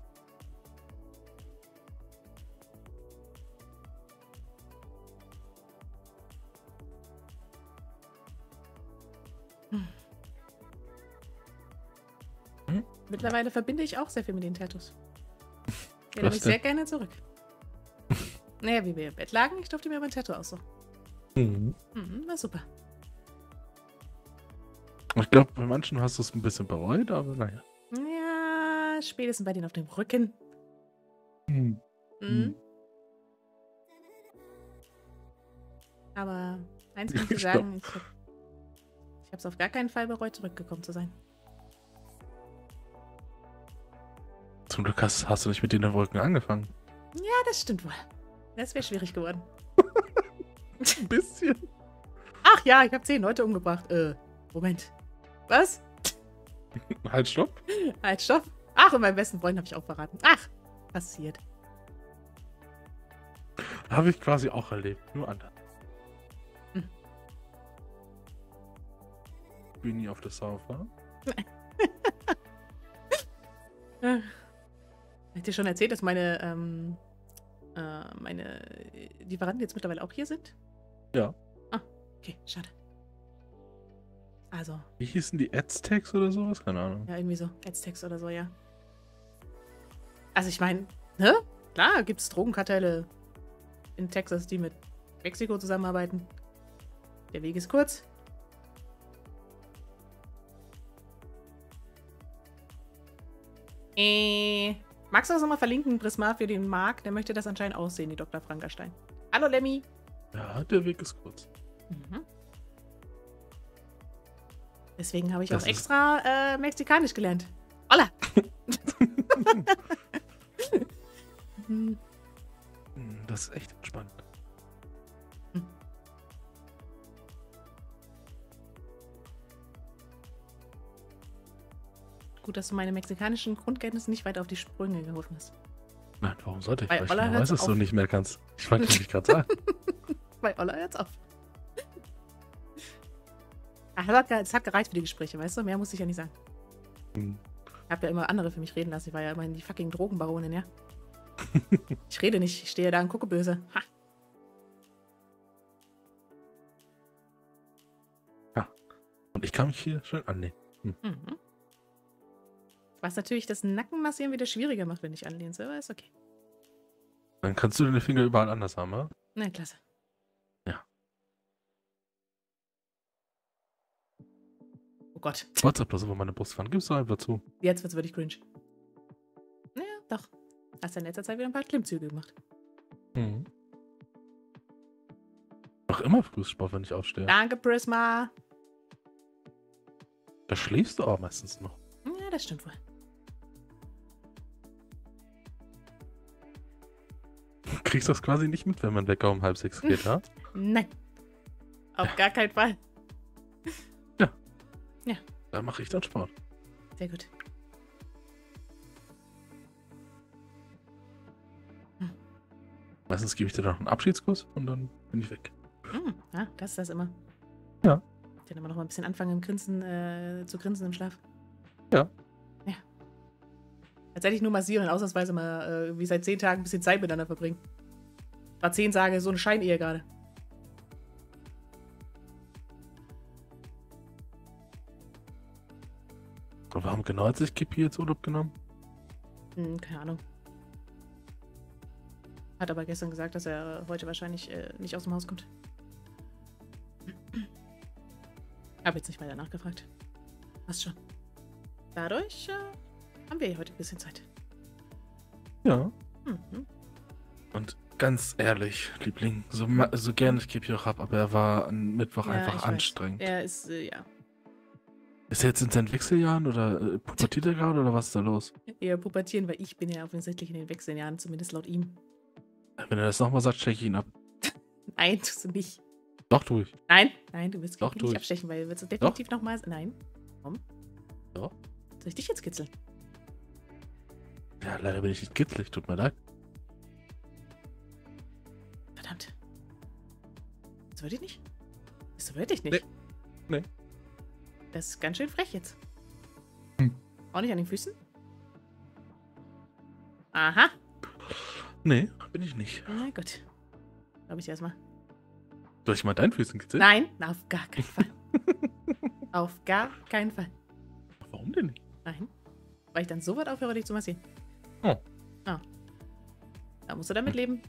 [SPEAKER 2] Mittlerweile verbinde ich auch sehr viel mit den Tattoos. Ich erinnere mich sehr gerne zurück. naja, wie wir im Bett lagen, ich durfte mir mein Tattoo aussuchen.
[SPEAKER 1] Mhm.
[SPEAKER 2] Mhm, war super.
[SPEAKER 1] Ich glaube, bei manchen hast du es ein bisschen bereut, aber naja.
[SPEAKER 2] Ja, spätestens bei denen auf dem Rücken.
[SPEAKER 1] Mhm.
[SPEAKER 2] Mhm.
[SPEAKER 1] Hm.
[SPEAKER 2] Aber eins kann ich sagen, ich habe es auf gar keinen Fall bereut, zurückgekommen zu sein.
[SPEAKER 1] Zum Glück hast, hast du nicht mit denen im Rücken angefangen.
[SPEAKER 2] Ja, das stimmt wohl. Das wäre schwierig geworden.
[SPEAKER 1] Ein bisschen.
[SPEAKER 2] Ach ja, ich habe zehn Leute umgebracht. Äh, Moment. Was?
[SPEAKER 1] Halt, stopp.
[SPEAKER 2] Halt, stopp. Ach, und meinen besten Freund habe ich auch verraten. Ach, passiert.
[SPEAKER 1] Habe ich quasi auch erlebt, nur anders.
[SPEAKER 2] Hm.
[SPEAKER 1] Bin nie auf das Sofa.
[SPEAKER 2] Äh, ich dir schon erzählt, dass meine, ähm, äh, meine Lieferanten jetzt mittlerweile auch hier sind?
[SPEAKER 1] Ja.
[SPEAKER 2] Ah, okay, schade. Also,
[SPEAKER 1] Wie hießen die Aztecs oder sowas? Keine Ahnung.
[SPEAKER 2] ja, irgendwie so. Aztecs oder so, ja. Also, ich meine, ne? Klar gibt es Drogenkartelle in Texas, die mit Mexiko zusammenarbeiten. Der Weg ist kurz. Äh, magst du das nochmal verlinken, Prisma, für den Marc? Der möchte das anscheinend aussehen, die Dr. Frankenstein. Hallo, Lemmy.
[SPEAKER 1] Ja, der Weg ist kurz.
[SPEAKER 2] Mhm. Deswegen habe ich
[SPEAKER 1] Das
[SPEAKER 2] auch extra äh, Mexikanisch gelernt. Hola!
[SPEAKER 1] Das ist echt entspannt.
[SPEAKER 2] Gut, dass du meine mexikanischen Grundkenntnisse nicht weiter auf die Sprünge geholfen hast.
[SPEAKER 1] Nein, warum sollte ich?
[SPEAKER 2] Bei
[SPEAKER 1] Weil ich
[SPEAKER 2] Olla
[SPEAKER 1] genau
[SPEAKER 2] hört's
[SPEAKER 1] weiß, dass du
[SPEAKER 2] auf.
[SPEAKER 1] nicht mehr kannst. Ich wollte nämlich gerade sagen.
[SPEAKER 2] Bei Olla jetzt auf. Das hat, hat gereicht für die Gespräche, weißt du? Mehr muss ich ja nicht sagen.
[SPEAKER 1] Hm.
[SPEAKER 2] Ich habe ja immer andere für mich reden lassen. Ich war ja immer die fucking Drogenbaronin, ja? ich rede nicht, ich stehe da und gucke böse. Ha.
[SPEAKER 1] Und ich kann mich hier schön annehmen.
[SPEAKER 2] Mhm. Was natürlich das Nackenmassieren wieder schwieriger macht, wenn ich anlehnst, aber ist okay.
[SPEAKER 1] Dann kannst du deine Finger überall anders haben, ja?
[SPEAKER 2] Na, klasse. Gott.
[SPEAKER 1] WhatsApp, das über meine Brust fahren. Gib's doch einfach zu.
[SPEAKER 2] Jetzt wird's wirklich cringe. Naja, doch. Hast ja in letzter Zeit wieder ein paar Klimmzüge gemacht.
[SPEAKER 1] Mhm. Mach immer Frühsport, wenn ich aufstehe.
[SPEAKER 2] Danke, Prisma.
[SPEAKER 1] Da schläfst du auch meistens noch.
[SPEAKER 2] Ja, das stimmt wohl.
[SPEAKER 1] Du kriegst das quasi nicht mit, wenn man Wecker um halb sechs geht, ja?
[SPEAKER 2] Nein. Auf gar keinen Fall.
[SPEAKER 1] Da mache ich dann Sport.
[SPEAKER 2] Sehr gut.
[SPEAKER 1] Meistens gebe ich dir noch einen Abschiedskuss und dann bin ich weg.
[SPEAKER 2] Hm, ah, das ist das immer.
[SPEAKER 1] Ja.
[SPEAKER 2] Dann immer noch mal ein bisschen anfangen im Grinsen, äh, zu grinsen im Schlaf.
[SPEAKER 1] Ja.
[SPEAKER 2] Ja. Als hätte ich nur massieren und ausnahmsweise mal äh, wie seit zehn Tagen ein bisschen Zeit miteinander verbringen. War zehn Tage so eine Scheinehe gerade.
[SPEAKER 1] Warum genau hat sich Kippi jetzt Urlaub genommen?
[SPEAKER 2] Hm, keine Ahnung. Hat aber gestern gesagt, dass er heute wahrscheinlich äh, nicht aus dem Haus kommt. Hab jetzt nicht weiter nachgefragt. Passt schon. Dadurch äh, haben wir hier heute ein bisschen Zeit.
[SPEAKER 1] Ja.
[SPEAKER 2] Mhm.
[SPEAKER 1] Und ganz ehrlich, Liebling, so, so gerne ich Kippi auch hab, aber er war am Mittwoch
[SPEAKER 2] Ja,
[SPEAKER 1] einfach
[SPEAKER 2] ich weiß.
[SPEAKER 1] anstrengend.
[SPEAKER 2] Er ist, äh, ja,
[SPEAKER 1] Ist er jetzt in seinen Wechseljahren oder äh, pubertiert er gerade oder was ist da los?
[SPEAKER 2] eher pubertieren, weil ich bin ja offensichtlich in den Wechseljahren, zumindest laut ihm.
[SPEAKER 1] Wenn er das nochmal sagt, check ich ihn ab.
[SPEAKER 2] Nein, tust du nicht.
[SPEAKER 1] Doch, tu ich.
[SPEAKER 2] Nein, nein, du willst
[SPEAKER 1] Doch,
[SPEAKER 2] nicht
[SPEAKER 1] ich.
[SPEAKER 2] abstechen, weil du willst definitiv nochmal. Nein. Warum?
[SPEAKER 1] Doch.
[SPEAKER 2] Soll ich dich jetzt kitzeln?
[SPEAKER 1] Ja, leider bin ich nicht kitzlig, tut mir leid.
[SPEAKER 2] Verdammt. Das würde ich nicht. Das würde ich nicht.
[SPEAKER 1] Nee. Nee.
[SPEAKER 2] Das ist ganz schön frech jetzt.
[SPEAKER 1] Hm.
[SPEAKER 2] Auch nicht an den Füßen? Aha.
[SPEAKER 1] Nee, bin ich nicht.
[SPEAKER 2] Na gut. Glaube ich erstmal.
[SPEAKER 1] Soll ich mal deinen Füßen kitzeln?
[SPEAKER 2] Nein, auf gar keinen Fall. auf gar keinen Fall.
[SPEAKER 1] Warum denn nicht?
[SPEAKER 2] Nein. Weil ich dann so weit aufhöre, dich zu massieren.
[SPEAKER 1] Oh.
[SPEAKER 2] Ah. Da musst du damit leben.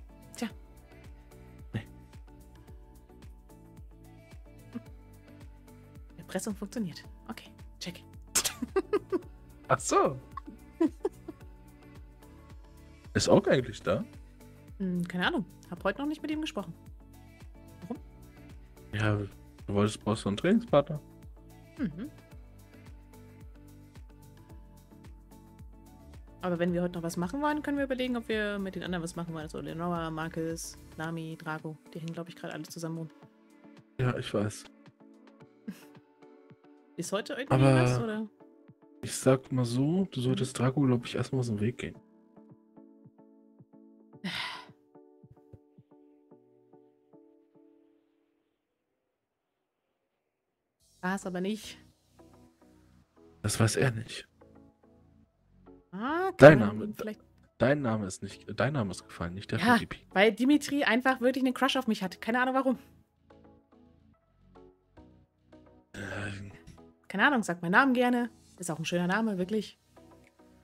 [SPEAKER 2] Erpressung funktioniert. Okay, check.
[SPEAKER 1] Ach so. Ist auch eigentlich da?
[SPEAKER 2] Hm, keine Ahnung. Hab heute noch nicht mit ihm gesprochen.
[SPEAKER 1] Ja, du wolltest brauchst du einen Trainingspartner.
[SPEAKER 2] Mhm. Aber wenn wir heute noch was machen wollen, können wir überlegen, ob wir mit den anderen was machen wollen. Also Leonora, Marcus, Nami, Drago. Die hängen, glaube ich, gerade alle zusammen rum.
[SPEAKER 1] Ja, ich weiß.
[SPEAKER 2] Ist heute irgendwie
[SPEAKER 1] Aber-
[SPEAKER 2] was, oder?
[SPEAKER 1] Ich sag mal so, du solltest Drago, glaube ich, erstmal aus dem Weg gehen.
[SPEAKER 2] War's aber nicht.
[SPEAKER 1] Das weiß er nicht.
[SPEAKER 2] Ah,
[SPEAKER 1] Dein Name.
[SPEAKER 2] Vielleicht,
[SPEAKER 1] Dein Name ist nicht, dein Name ist gefallen, nicht der
[SPEAKER 2] Ja.
[SPEAKER 1] von
[SPEAKER 2] weil Dimitri einfach wirklich einen Crush auf mich hat. Keine Ahnung warum. Keine Ahnung, sagt meinen Namen gerne. Ist auch ein schöner Name, wirklich.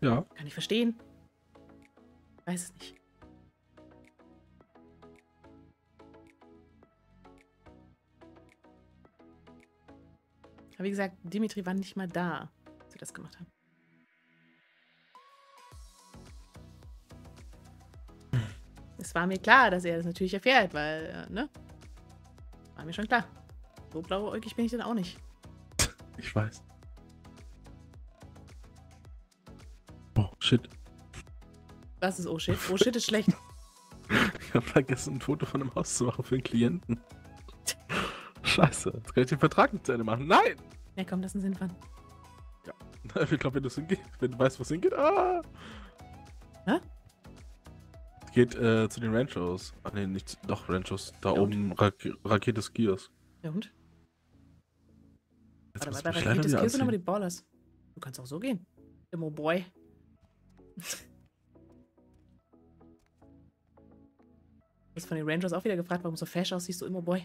[SPEAKER 1] ja,
[SPEAKER 2] Kann ich verstehen. Weiß es nicht. Aber wie gesagt, Dimitri war nicht mal da, als wir das gemacht haben. Es war mir klar, dass er das natürlich erfährt, weil, äh, ne? War mir schon klar. So blauäugig bin ich dann auch nicht.
[SPEAKER 1] Ich weiß. Oh, shit.
[SPEAKER 2] Das ist oh shit. Oh shit ist schlecht.
[SPEAKER 1] Ich habe vergessen, ein Foto von einem Haus zu machen für einen Klienten. Scheiße, jetzt kann ich den Vertrag nicht zu Ende machen. Nein!
[SPEAKER 2] Ja, komm, lass uns hinfahren.
[SPEAKER 1] Ich glaube, wenn, wenn du weißt, wo es hingeht. Ah!
[SPEAKER 2] Hä?
[SPEAKER 1] Es geht äh, zu den Ranchos. Ah, nee, nicht. Doch, Ranchos. Da
[SPEAKER 2] Ja,
[SPEAKER 1] oben Rak Rakete Skiers.
[SPEAKER 2] Ja, und? Warte mal, bei
[SPEAKER 1] wieder
[SPEAKER 2] Kill sind aber die Ballers. Du kannst auch so gehen. Immo Boy. Du hast von den Rangers auch wieder gefragt, warum du so fesch aussiehst, du Immo Boy.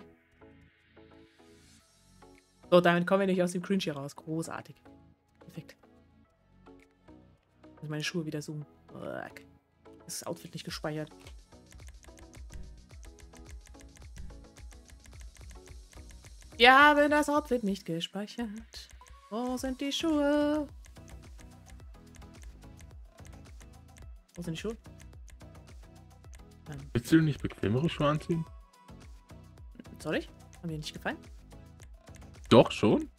[SPEAKER 2] So, damit kommen wir nicht aus dem Cringe hier raus. Großartig. Perfekt. Ich muss meine Schuhe wieder zoomen. Das Outfit nicht gespeichert. Wir haben das Outfit nicht gespeichert. Wo sind die Schuhe? Wo sind die Schuhe? Ähm,
[SPEAKER 1] Willst du nicht bequemere Schuhe anziehen?
[SPEAKER 2] soll ich? Haben dir nicht gefallen?
[SPEAKER 1] Doch, schon.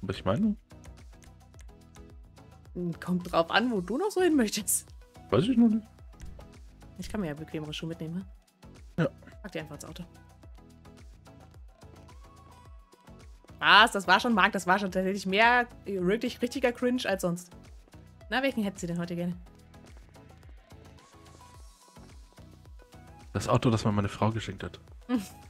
[SPEAKER 1] Aber ich meine.
[SPEAKER 2] Hm, Kommt drauf an, wo du noch so hin möchtest.
[SPEAKER 1] Weiß ich noch nicht.
[SPEAKER 2] Ich kann mir ja bequemere Schuhe mitnehmen. ne?
[SPEAKER 1] Ja.
[SPEAKER 2] Pack die einfach ins Auto. Was? Das war schon, Marc, das war schon tatsächlich mehr wirklich richtiger Cringe als sonst. Na, welchen hätten Sie denn heute gerne?
[SPEAKER 1] Das Auto, das mir meine Frau geschenkt hat.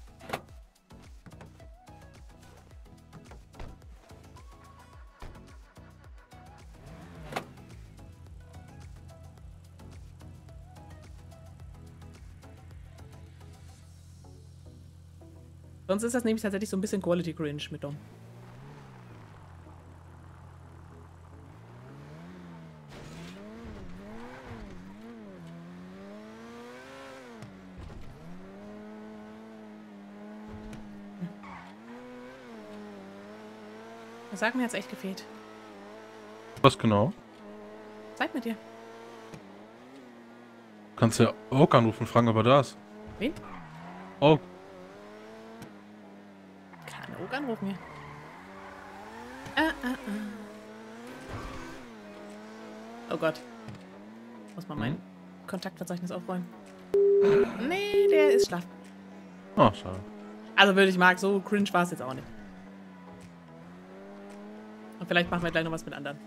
[SPEAKER 2] Sonst ist das nämlich tatsächlich so ein bisschen Quality Cringe mit Dom. Das sagt mir jetzt echt gefehlt.
[SPEAKER 1] Was genau?
[SPEAKER 2] Zeit mit dir.
[SPEAKER 1] Kannst ja Oak anrufen, fragen, ob er da ist.
[SPEAKER 2] Wen?
[SPEAKER 1] Oak.
[SPEAKER 2] Anrufen hier. Ah, ah, ah. Oh Gott. Muss mal mein Kontaktverzeichnis aufräumen. Nee, der ist schlaff.
[SPEAKER 1] Ah, schade.
[SPEAKER 2] Also würde ich mag, so cringe war es jetzt auch nicht. Und vielleicht machen wir gleich noch was mit anderen.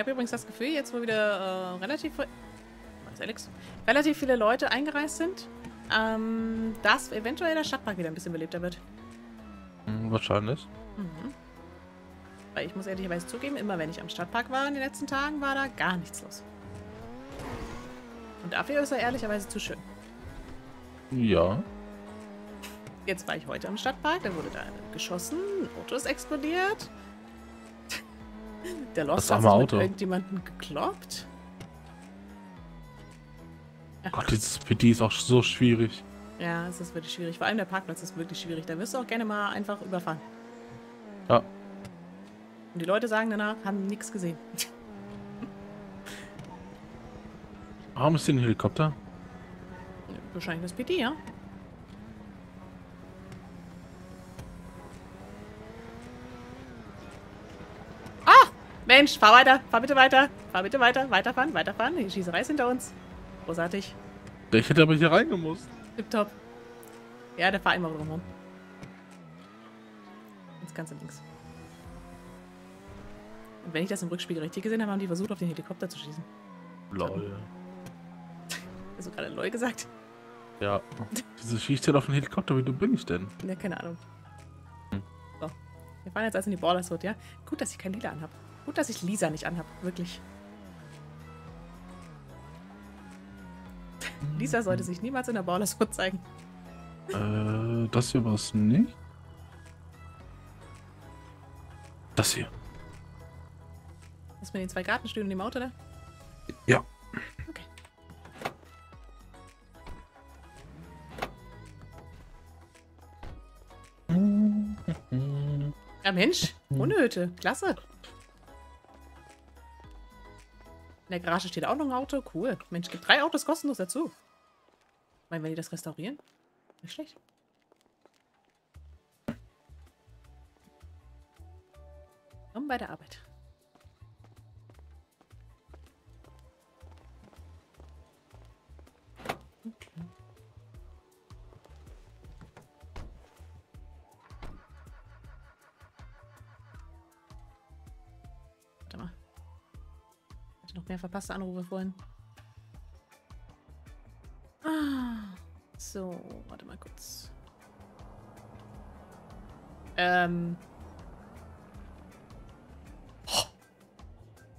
[SPEAKER 2] Habe übrigens das Gefühl, jetzt wo wieder äh, relativ, Alex? relativ viele Leute eingereist sind, ähm, dass eventuell der Stadtpark wieder ein bisschen belebter wird.
[SPEAKER 1] Hm, wahrscheinlich.
[SPEAKER 2] Mhm. Weil ich muss ehrlicherweise zugeben, immer wenn ich am Stadtpark war in den letzten Tagen, war da gar nichts los. Und dafür ist er ehrlicherweise zu schön.
[SPEAKER 1] Ja.
[SPEAKER 2] Jetzt war ich heute am Stadtpark, da wurde da geschossen, ein Auto ist explodiert. Der Lost hat mit irgendjemanden gekloppt.
[SPEAKER 1] Gott, dieses PD ist auch so schwierig.
[SPEAKER 2] Ja, es ist wirklich schwierig. Vor allem der Parkplatz ist wirklich schwierig. Da wirst du auch gerne mal einfach überfahren.
[SPEAKER 1] Ja.
[SPEAKER 2] Und die Leute sagen danach, haben nichts gesehen.
[SPEAKER 1] Warum ist hier ein Helikopter?
[SPEAKER 2] Wahrscheinlich das PD, ja? Ah! Mensch, fahr weiter, fahr bitte weiter, fahr bitte weiter, weiterfahren, weiterfahren. Die Schießerei ist hinter uns. Großartig.
[SPEAKER 1] Ich hätte aber hier reingemusst.
[SPEAKER 2] Tipptopp. Ja, der fahr immer drumherum. Ins ganze links. Und wenn ich das im Rückspiegel richtig gesehen habe, haben die versucht, auf den Helikopter zu schießen.
[SPEAKER 1] Lol.
[SPEAKER 2] Hast du gerade LOL gesagt?
[SPEAKER 1] Ja. Wieso schießt der auf den Helikopter? Wie dumm bin ich denn?
[SPEAKER 2] Ja, keine Ahnung.
[SPEAKER 1] Hm.
[SPEAKER 2] So. Wir fahren jetzt also in die Ballers Hood, ja? Gut, dass ich kein Lila anhab. Gut, dass ich Lisa nicht anhab. Wirklich. Lisa sollte sich niemals in der Hood zeigen.
[SPEAKER 1] Äh, das hier war es nicht. Das hier.
[SPEAKER 2] Ist mit den zwei Gartenstühlen und dem Auto da?
[SPEAKER 1] Ja.
[SPEAKER 2] Okay. Ja, Mensch. Hundehütte. Klasse. In der Garage steht auch noch ein Auto. Cool. Mensch, gibt drei Autos kostenlos dazu. Ich meine, wenn die das restaurieren? Nicht schlecht. Komm bei der Arbeit. Warte Mehr verpasste Anrufe vorhin. Ah, so, warte mal kurz. Ähm. Oh.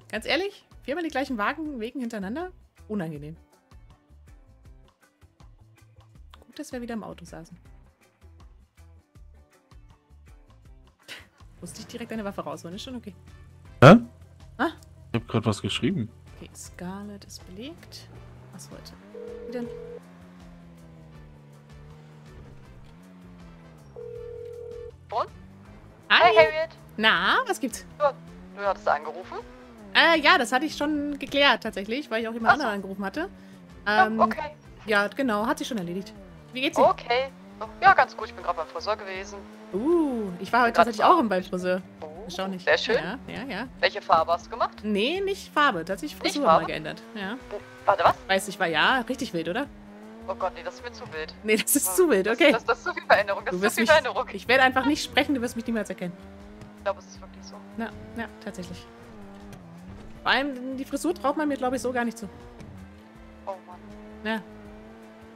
[SPEAKER 2] Ganz ehrlich, viermal die gleichen Wagen wegen hintereinander? Unangenehm. Gut, dass wir wieder im Auto saßen. Musste ich direkt eine Waffe rausholen, ist schon okay.
[SPEAKER 1] Hä?
[SPEAKER 2] Ah?
[SPEAKER 1] Ich hab grad was geschrieben.
[SPEAKER 2] Okay, Scarlet ist belegt. Was heute? Wie denn?
[SPEAKER 3] Und?
[SPEAKER 2] Hi.
[SPEAKER 3] Hey, Harriet.
[SPEAKER 2] Na, was gibt's?
[SPEAKER 3] Du hattest angerufen?
[SPEAKER 2] Äh, ja, das hatte ich schon geklärt tatsächlich, weil ich auch jemand
[SPEAKER 3] so.
[SPEAKER 2] anderen angerufen hatte.
[SPEAKER 3] Ja,
[SPEAKER 2] Ähm,
[SPEAKER 3] okay.
[SPEAKER 2] Ja, genau, hat sich schon erledigt. Wie geht's dir?
[SPEAKER 3] Okay. Oh, Ja, ganz gut. Ich bin gerade beim Friseur gewesen.
[SPEAKER 2] Uh, ich war heute tatsächlich auch im Ballfriseur.
[SPEAKER 3] Oh,
[SPEAKER 2] Erstaunlich.
[SPEAKER 3] Sehr schön.
[SPEAKER 2] Ja, ja, ja.
[SPEAKER 3] Welche Farbe hast du gemacht?
[SPEAKER 2] Nee, nicht Farbe. Tatsächlich Frisur mal geändert. Ja.
[SPEAKER 3] Warte, was?
[SPEAKER 2] Weiß ich war ja richtig wild, oder?
[SPEAKER 3] Oh Gott, nee, das ist mir zu wild.
[SPEAKER 2] Nee, das ist zu wild,
[SPEAKER 3] Das-
[SPEAKER 2] okay.
[SPEAKER 3] Das, das ist zu viel Veränderung. Das
[SPEAKER 2] Du
[SPEAKER 3] ist zu viel
[SPEAKER 2] mich,
[SPEAKER 3] Veränderung.
[SPEAKER 2] ich werde einfach nicht sprechen, du wirst mich niemals erkennen.
[SPEAKER 3] Ich glaube, es ist wirklich so.
[SPEAKER 2] Ja, ja, tatsächlich. Vor allem die Frisur traut man mir, glaube ich, so gar nicht zu.
[SPEAKER 3] Oh Mann.
[SPEAKER 2] Ja.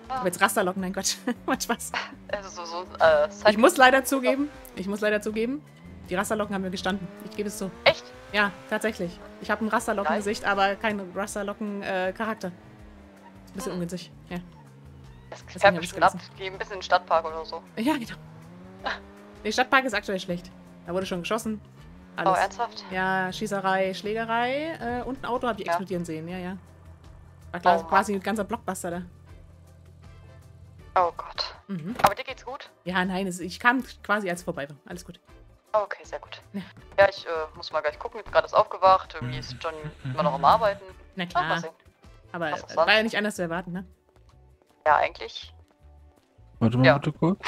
[SPEAKER 3] Ah,
[SPEAKER 2] Aber jetzt Rasterlocken, nein Gott. Macht Spaß.
[SPEAKER 3] also so, so, äh,
[SPEAKER 2] Ich muss leider zugeben, ich muss leider zugeben, die Rasterlocken haben mir gestanden. Ich gebe es zu.
[SPEAKER 3] Echt?
[SPEAKER 2] Ja, tatsächlich. Ich habe ein Rasterlocken-Gesicht, aber kein Rasterlocken-Charakter. Ist ein bisschen
[SPEAKER 3] Hm.
[SPEAKER 2] ungünstig. Ja.
[SPEAKER 3] Das
[SPEAKER 2] ich's
[SPEAKER 3] bestimmt ab. Geh ein bisschen in den Stadtpark oder so.
[SPEAKER 2] Ja, genau. Der Stadtpark ist aktuell schlecht. Da wurde schon geschossen.
[SPEAKER 3] Oh,
[SPEAKER 2] Alles.
[SPEAKER 3] ernsthaft?
[SPEAKER 2] ja, Schießerei, Schlägerei äh, und ein Auto habe ich
[SPEAKER 3] Ja.
[SPEAKER 2] explodieren sehen. Ja, ja. War klar,
[SPEAKER 3] Oh
[SPEAKER 2] quasi ein ganzer Blockbuster da.
[SPEAKER 3] Oh Gott.
[SPEAKER 2] Mhm.
[SPEAKER 3] Aber dir geht's gut?
[SPEAKER 2] Ja, nein, es, ich kam quasi als vorbei war. Alles gut.
[SPEAKER 3] Oh, okay, sehr gut.
[SPEAKER 2] Ja.
[SPEAKER 3] Ja, ich äh, muss mal gleich gucken. Ich bin gerade erst aufgewacht. Irgendwie ist John immer noch am Arbeiten.
[SPEAKER 2] Na
[SPEAKER 3] Ah,
[SPEAKER 2] klar.
[SPEAKER 3] sehen.
[SPEAKER 2] Aber äh, war
[SPEAKER 3] sonst?
[SPEAKER 2] ja nicht anders zu erwarten, ne?
[SPEAKER 3] Ja, eigentlich.
[SPEAKER 1] Warte mal
[SPEAKER 3] Ja.
[SPEAKER 1] bitte kurz.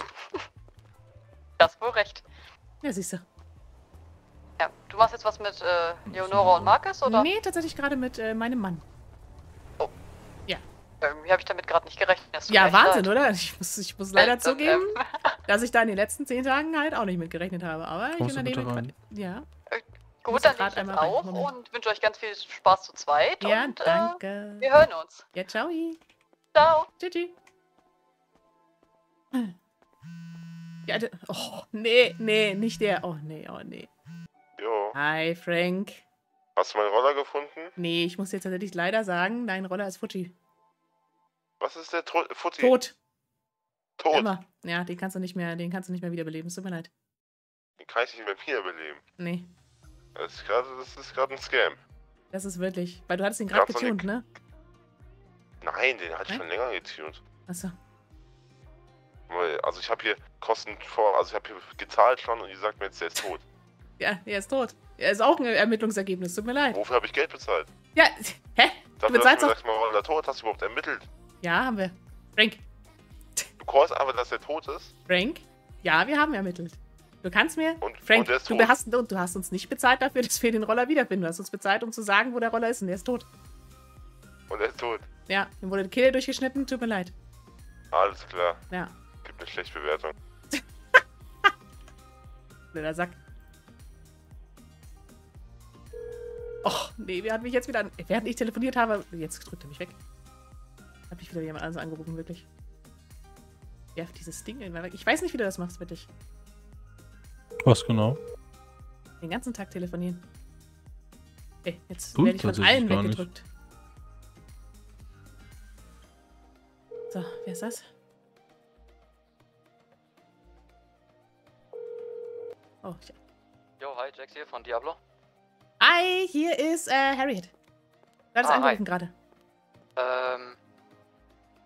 [SPEAKER 3] Das ist wohl recht.
[SPEAKER 2] Ja, siehst du.
[SPEAKER 3] Ja. Du machst jetzt was mit äh, Leonora und Marcus, oder?
[SPEAKER 2] Nee, tatsächlich gerade mit äh, meinem Mann.
[SPEAKER 3] Irgendwie habe ich damit gerade nicht gerechnet.
[SPEAKER 2] Ja, Wahnsinn,
[SPEAKER 3] leid.
[SPEAKER 2] oder? Ich muss, ich muss leider
[SPEAKER 3] Äh,
[SPEAKER 2] zugeben, dass ich da in den letzten zehn Tagen halt auch nicht mitgerechnet habe. Aber ich unternehme Ja.
[SPEAKER 3] Gut,
[SPEAKER 2] muss
[SPEAKER 3] dann leg ich jetzt auf
[SPEAKER 2] Moment.
[SPEAKER 3] und wünsche euch ganz viel Spaß zu zweit.
[SPEAKER 2] Ja,
[SPEAKER 3] und,
[SPEAKER 2] danke.
[SPEAKER 3] Äh, wir hören uns.
[SPEAKER 2] Ja, ciao.
[SPEAKER 3] Ciao.
[SPEAKER 2] Tschüssi. Ja, oh, nee, nee, nicht der. Oh, nee, oh, nee.
[SPEAKER 5] Jo,
[SPEAKER 2] Hi, Frank.
[SPEAKER 5] hast du meinen Roller gefunden?
[SPEAKER 2] Nee, ich muss jetzt tatsächlich leider sagen, dein Roller ist Fuji.
[SPEAKER 5] Was ist der Tod? Futti?
[SPEAKER 2] Tot.
[SPEAKER 5] Tot.
[SPEAKER 2] Immer. Ja, den kannst du nicht mehr, den kannst du nicht mehr wiederbeleben. Es tut mir leid.
[SPEAKER 5] Den kann ich nicht mehr wiederbeleben.
[SPEAKER 2] Nee,
[SPEAKER 5] Das ist gerade das ist gerade ein Scam.
[SPEAKER 2] das ist wirklich. Weil du hattest ihn gerade getuned, ne?
[SPEAKER 5] Nein, den hatte ich schon länger getuned.
[SPEAKER 2] Achso.
[SPEAKER 5] Also ich habe hier Kosten vor, also ich habe hier gezahlt schon und die sagt mir jetzt, der ist tot.
[SPEAKER 2] Ja, er ist tot. Er ist auch ein Ermittlungsergebnis. Tut mir leid.
[SPEAKER 5] Wofür habe ich Geld bezahlt?
[SPEAKER 2] Ja, hä?
[SPEAKER 5] Dafür,
[SPEAKER 2] bezahlst
[SPEAKER 5] dass du mir
[SPEAKER 2] doch-
[SPEAKER 5] sagst, mein Roller tot, hast du überhaupt ermittelt?
[SPEAKER 2] Ja, haben wir. Frank.
[SPEAKER 5] Du callst aber, dass er tot ist?
[SPEAKER 2] Frank? Ja, wir haben ermittelt. Du kannst mir.
[SPEAKER 5] Und-
[SPEAKER 2] Frank,
[SPEAKER 5] und
[SPEAKER 2] du, hast, und du hast uns nicht bezahlt dafür, dass wir den Roller wiederfinden. Du hast uns bezahlt, um zu sagen, wo der Roller ist. Und der ist tot.
[SPEAKER 5] Und er ist tot.
[SPEAKER 2] Ja, ihm wurde die Kehle durchgeschnitten. Tut mir leid.
[SPEAKER 5] Alles klar.
[SPEAKER 2] Ja,
[SPEAKER 5] Gibt eine schlechte Bewertung.
[SPEAKER 2] blöder Sack. Och, nee, wer hat mich jetzt wieder an. Während ich telefoniert habe. Jetzt drückt er mich weg. Hat mich wieder jemand anderes angerufen, wirklich. Werf dieses Ding immer weg. Ich weiß nicht, wie du das machst, wirklich.
[SPEAKER 1] Was genau?
[SPEAKER 2] Den ganzen Tag telefonieren. Okay, jetzt
[SPEAKER 1] Tut
[SPEAKER 2] werde ich von allen
[SPEAKER 1] gar nicht.
[SPEAKER 2] weggedrückt. So, wer ist das? Oh, ich
[SPEAKER 6] Jo, hi, Jax hier von Diablo.
[SPEAKER 2] Hi, hier ist äh, Harriet. Du hattest
[SPEAKER 6] Ah,
[SPEAKER 2] angerufen gerade.
[SPEAKER 6] Ähm.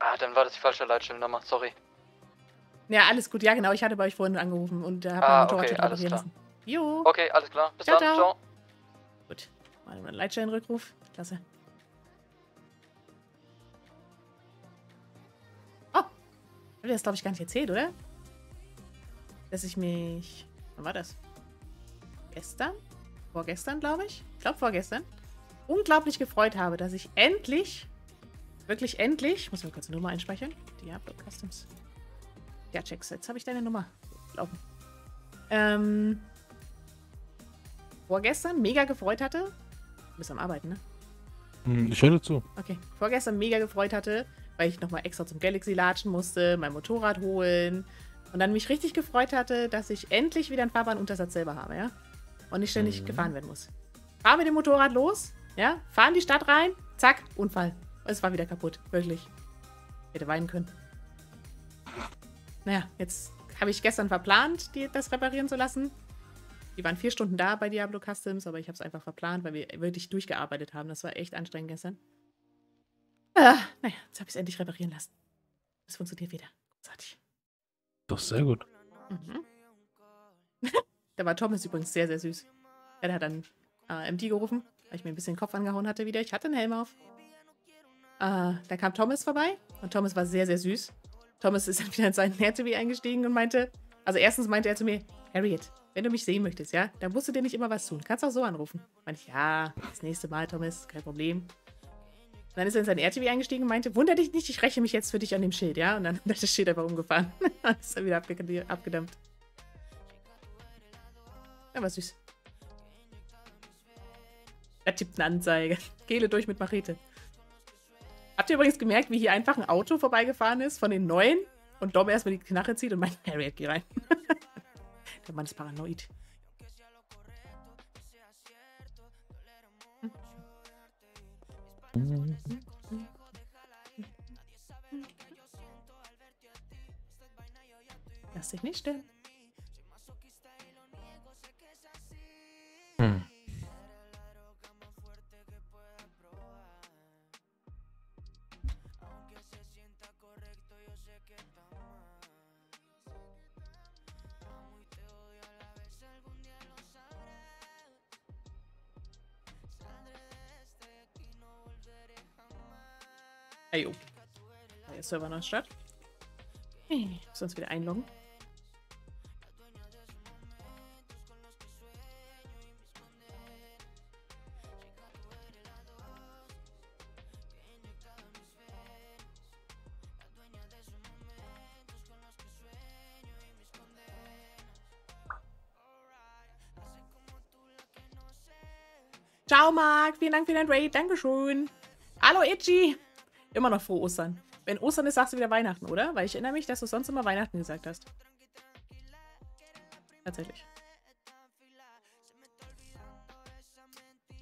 [SPEAKER 6] Ah, dann war das die falsche Leitstellennummer, sorry.
[SPEAKER 2] Ja, alles gut. Ja, genau. Ich hatte bei euch vorhin angerufen und äh, habe
[SPEAKER 6] Ah,
[SPEAKER 2] mein Motorrad
[SPEAKER 6] okay, alles
[SPEAKER 2] reparieren
[SPEAKER 6] klar.
[SPEAKER 2] lassen. Jo,
[SPEAKER 6] Okay, alles klar. Bis
[SPEAKER 2] Ciao,
[SPEAKER 6] dann,
[SPEAKER 2] ciao.
[SPEAKER 6] ciao.
[SPEAKER 2] gut. Mal einen Leitstellenrückruf. Klasse. Oh, hab ich das, glaube ich, gar nicht erzählt, oder? Dass ich mich... Wann war das? Gestern? Vorgestern, glaube ich. Ich glaube, vorgestern. Unglaublich gefreut habe, dass ich endlich, wirklich endlich, ich muss mal kurz eine Nummer einspeichern. Diablo Customs. Ja, Checks, jetzt habe ich deine Nummer laufen. Ähm, vorgestern mega gefreut hatte. Du bist am Arbeiten, ne?
[SPEAKER 1] Hm, Ich höre zu.
[SPEAKER 2] Okay. Vorgestern mega gefreut hatte, weil ich nochmal extra zum Galaxy latschen musste, mein Motorrad holen. Und dann mich richtig gefreut hatte, dass ich endlich wieder einen Fahrbahnuntersatz selber habe, ja? Und nicht ständig
[SPEAKER 1] Mhm.
[SPEAKER 2] gefahren werden muss. Fahr mit dem Motorrad los, ja? Fahr in die Stadt rein, zack, Unfall. Es war wieder kaputt, wirklich. Hätte weinen können. Naja, jetzt habe ich gestern verplant, die, das reparieren zu lassen. Die waren vier Stunden da bei Diablo Customs, aber ich habe es einfach verplant, weil wir wirklich durchgearbeitet haben. Das war echt anstrengend gestern. Ah, naja, jetzt habe ich es endlich reparieren lassen. Es funktioniert wieder. Großartig.
[SPEAKER 1] Doch sehr gut.
[SPEAKER 2] Mhm. da war Thomas übrigens sehr, sehr süß. Er hat dann äh, MD gerufen. weil ich mir ein bisschen den Kopf angehauen hatte wieder. Ich hatte einen Helm auf. Äh, da kam Thomas vorbei und Thomas war sehr, sehr süß. Thomas ist dann wieder in seinen RTW eingestiegen und meinte, also erstens meinte er zu mir, Harriet, wenn du mich sehen möchtest, ja, dann musst du dir nicht immer was tun. Kannst auch so anrufen. Meinte ich, ja, das nächste Mal, Thomas, kein Problem. Und dann ist er in sein RTW eingestiegen und meinte, wunder dich nicht, ich räche mich jetzt für dich an dem Schild, ja? Und dann hat das Schild einfach umgefahren. dann ist er wieder abge abgedampft. Ja, war süß. Er tippt eine Anzeige. Kehle durch mit Machete. Habt ihr übrigens gemerkt, wie hier einfach ein Auto vorbeigefahren ist von den neuen und Dom erstmal die Knarre zieht und meint, Harriet, geh rein. Der Mann ist paranoid. Lass dich nicht stören. Ayo. Der Server neu statt. Hey, sonst wieder einloggen. Ciao, Marc. Vielen Dank für dein Raid. Dankeschön. Hallo, Itchy. Immer noch frohe Ostern. Wenn Ostern ist, sagst du wieder Weihnachten, oder? Weil ich erinnere mich, dass du sonst immer Weihnachten gesagt hast. Tatsächlich.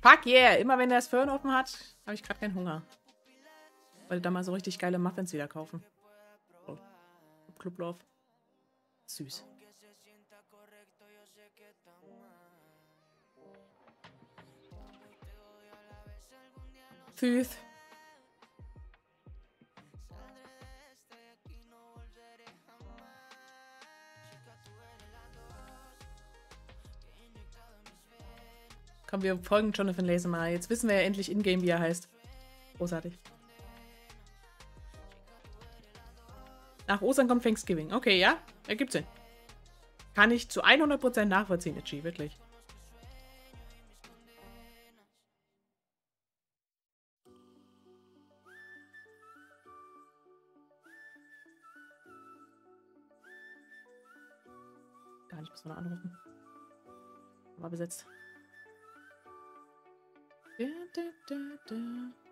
[SPEAKER 2] Fuck yeah! Immer wenn der das Föhn offen hat, habe ich gerade keinen Hunger. Wollte da mal so richtig geile Muffins wieder kaufen. Oh. Clublauf. Süß. Süß. Komm, wir folgen Jonathan Laser mal. Jetzt wissen wir ja endlich in-game, wie er heißt. Großartig. Nach Ostern kommt Thanksgiving. Okay, ja? Ergibt Sinn. Kann ich zu 100% nachvollziehen, Itchy, wirklich. Gar nicht, muss man anrufen. War besetzt. Da, da, da, da.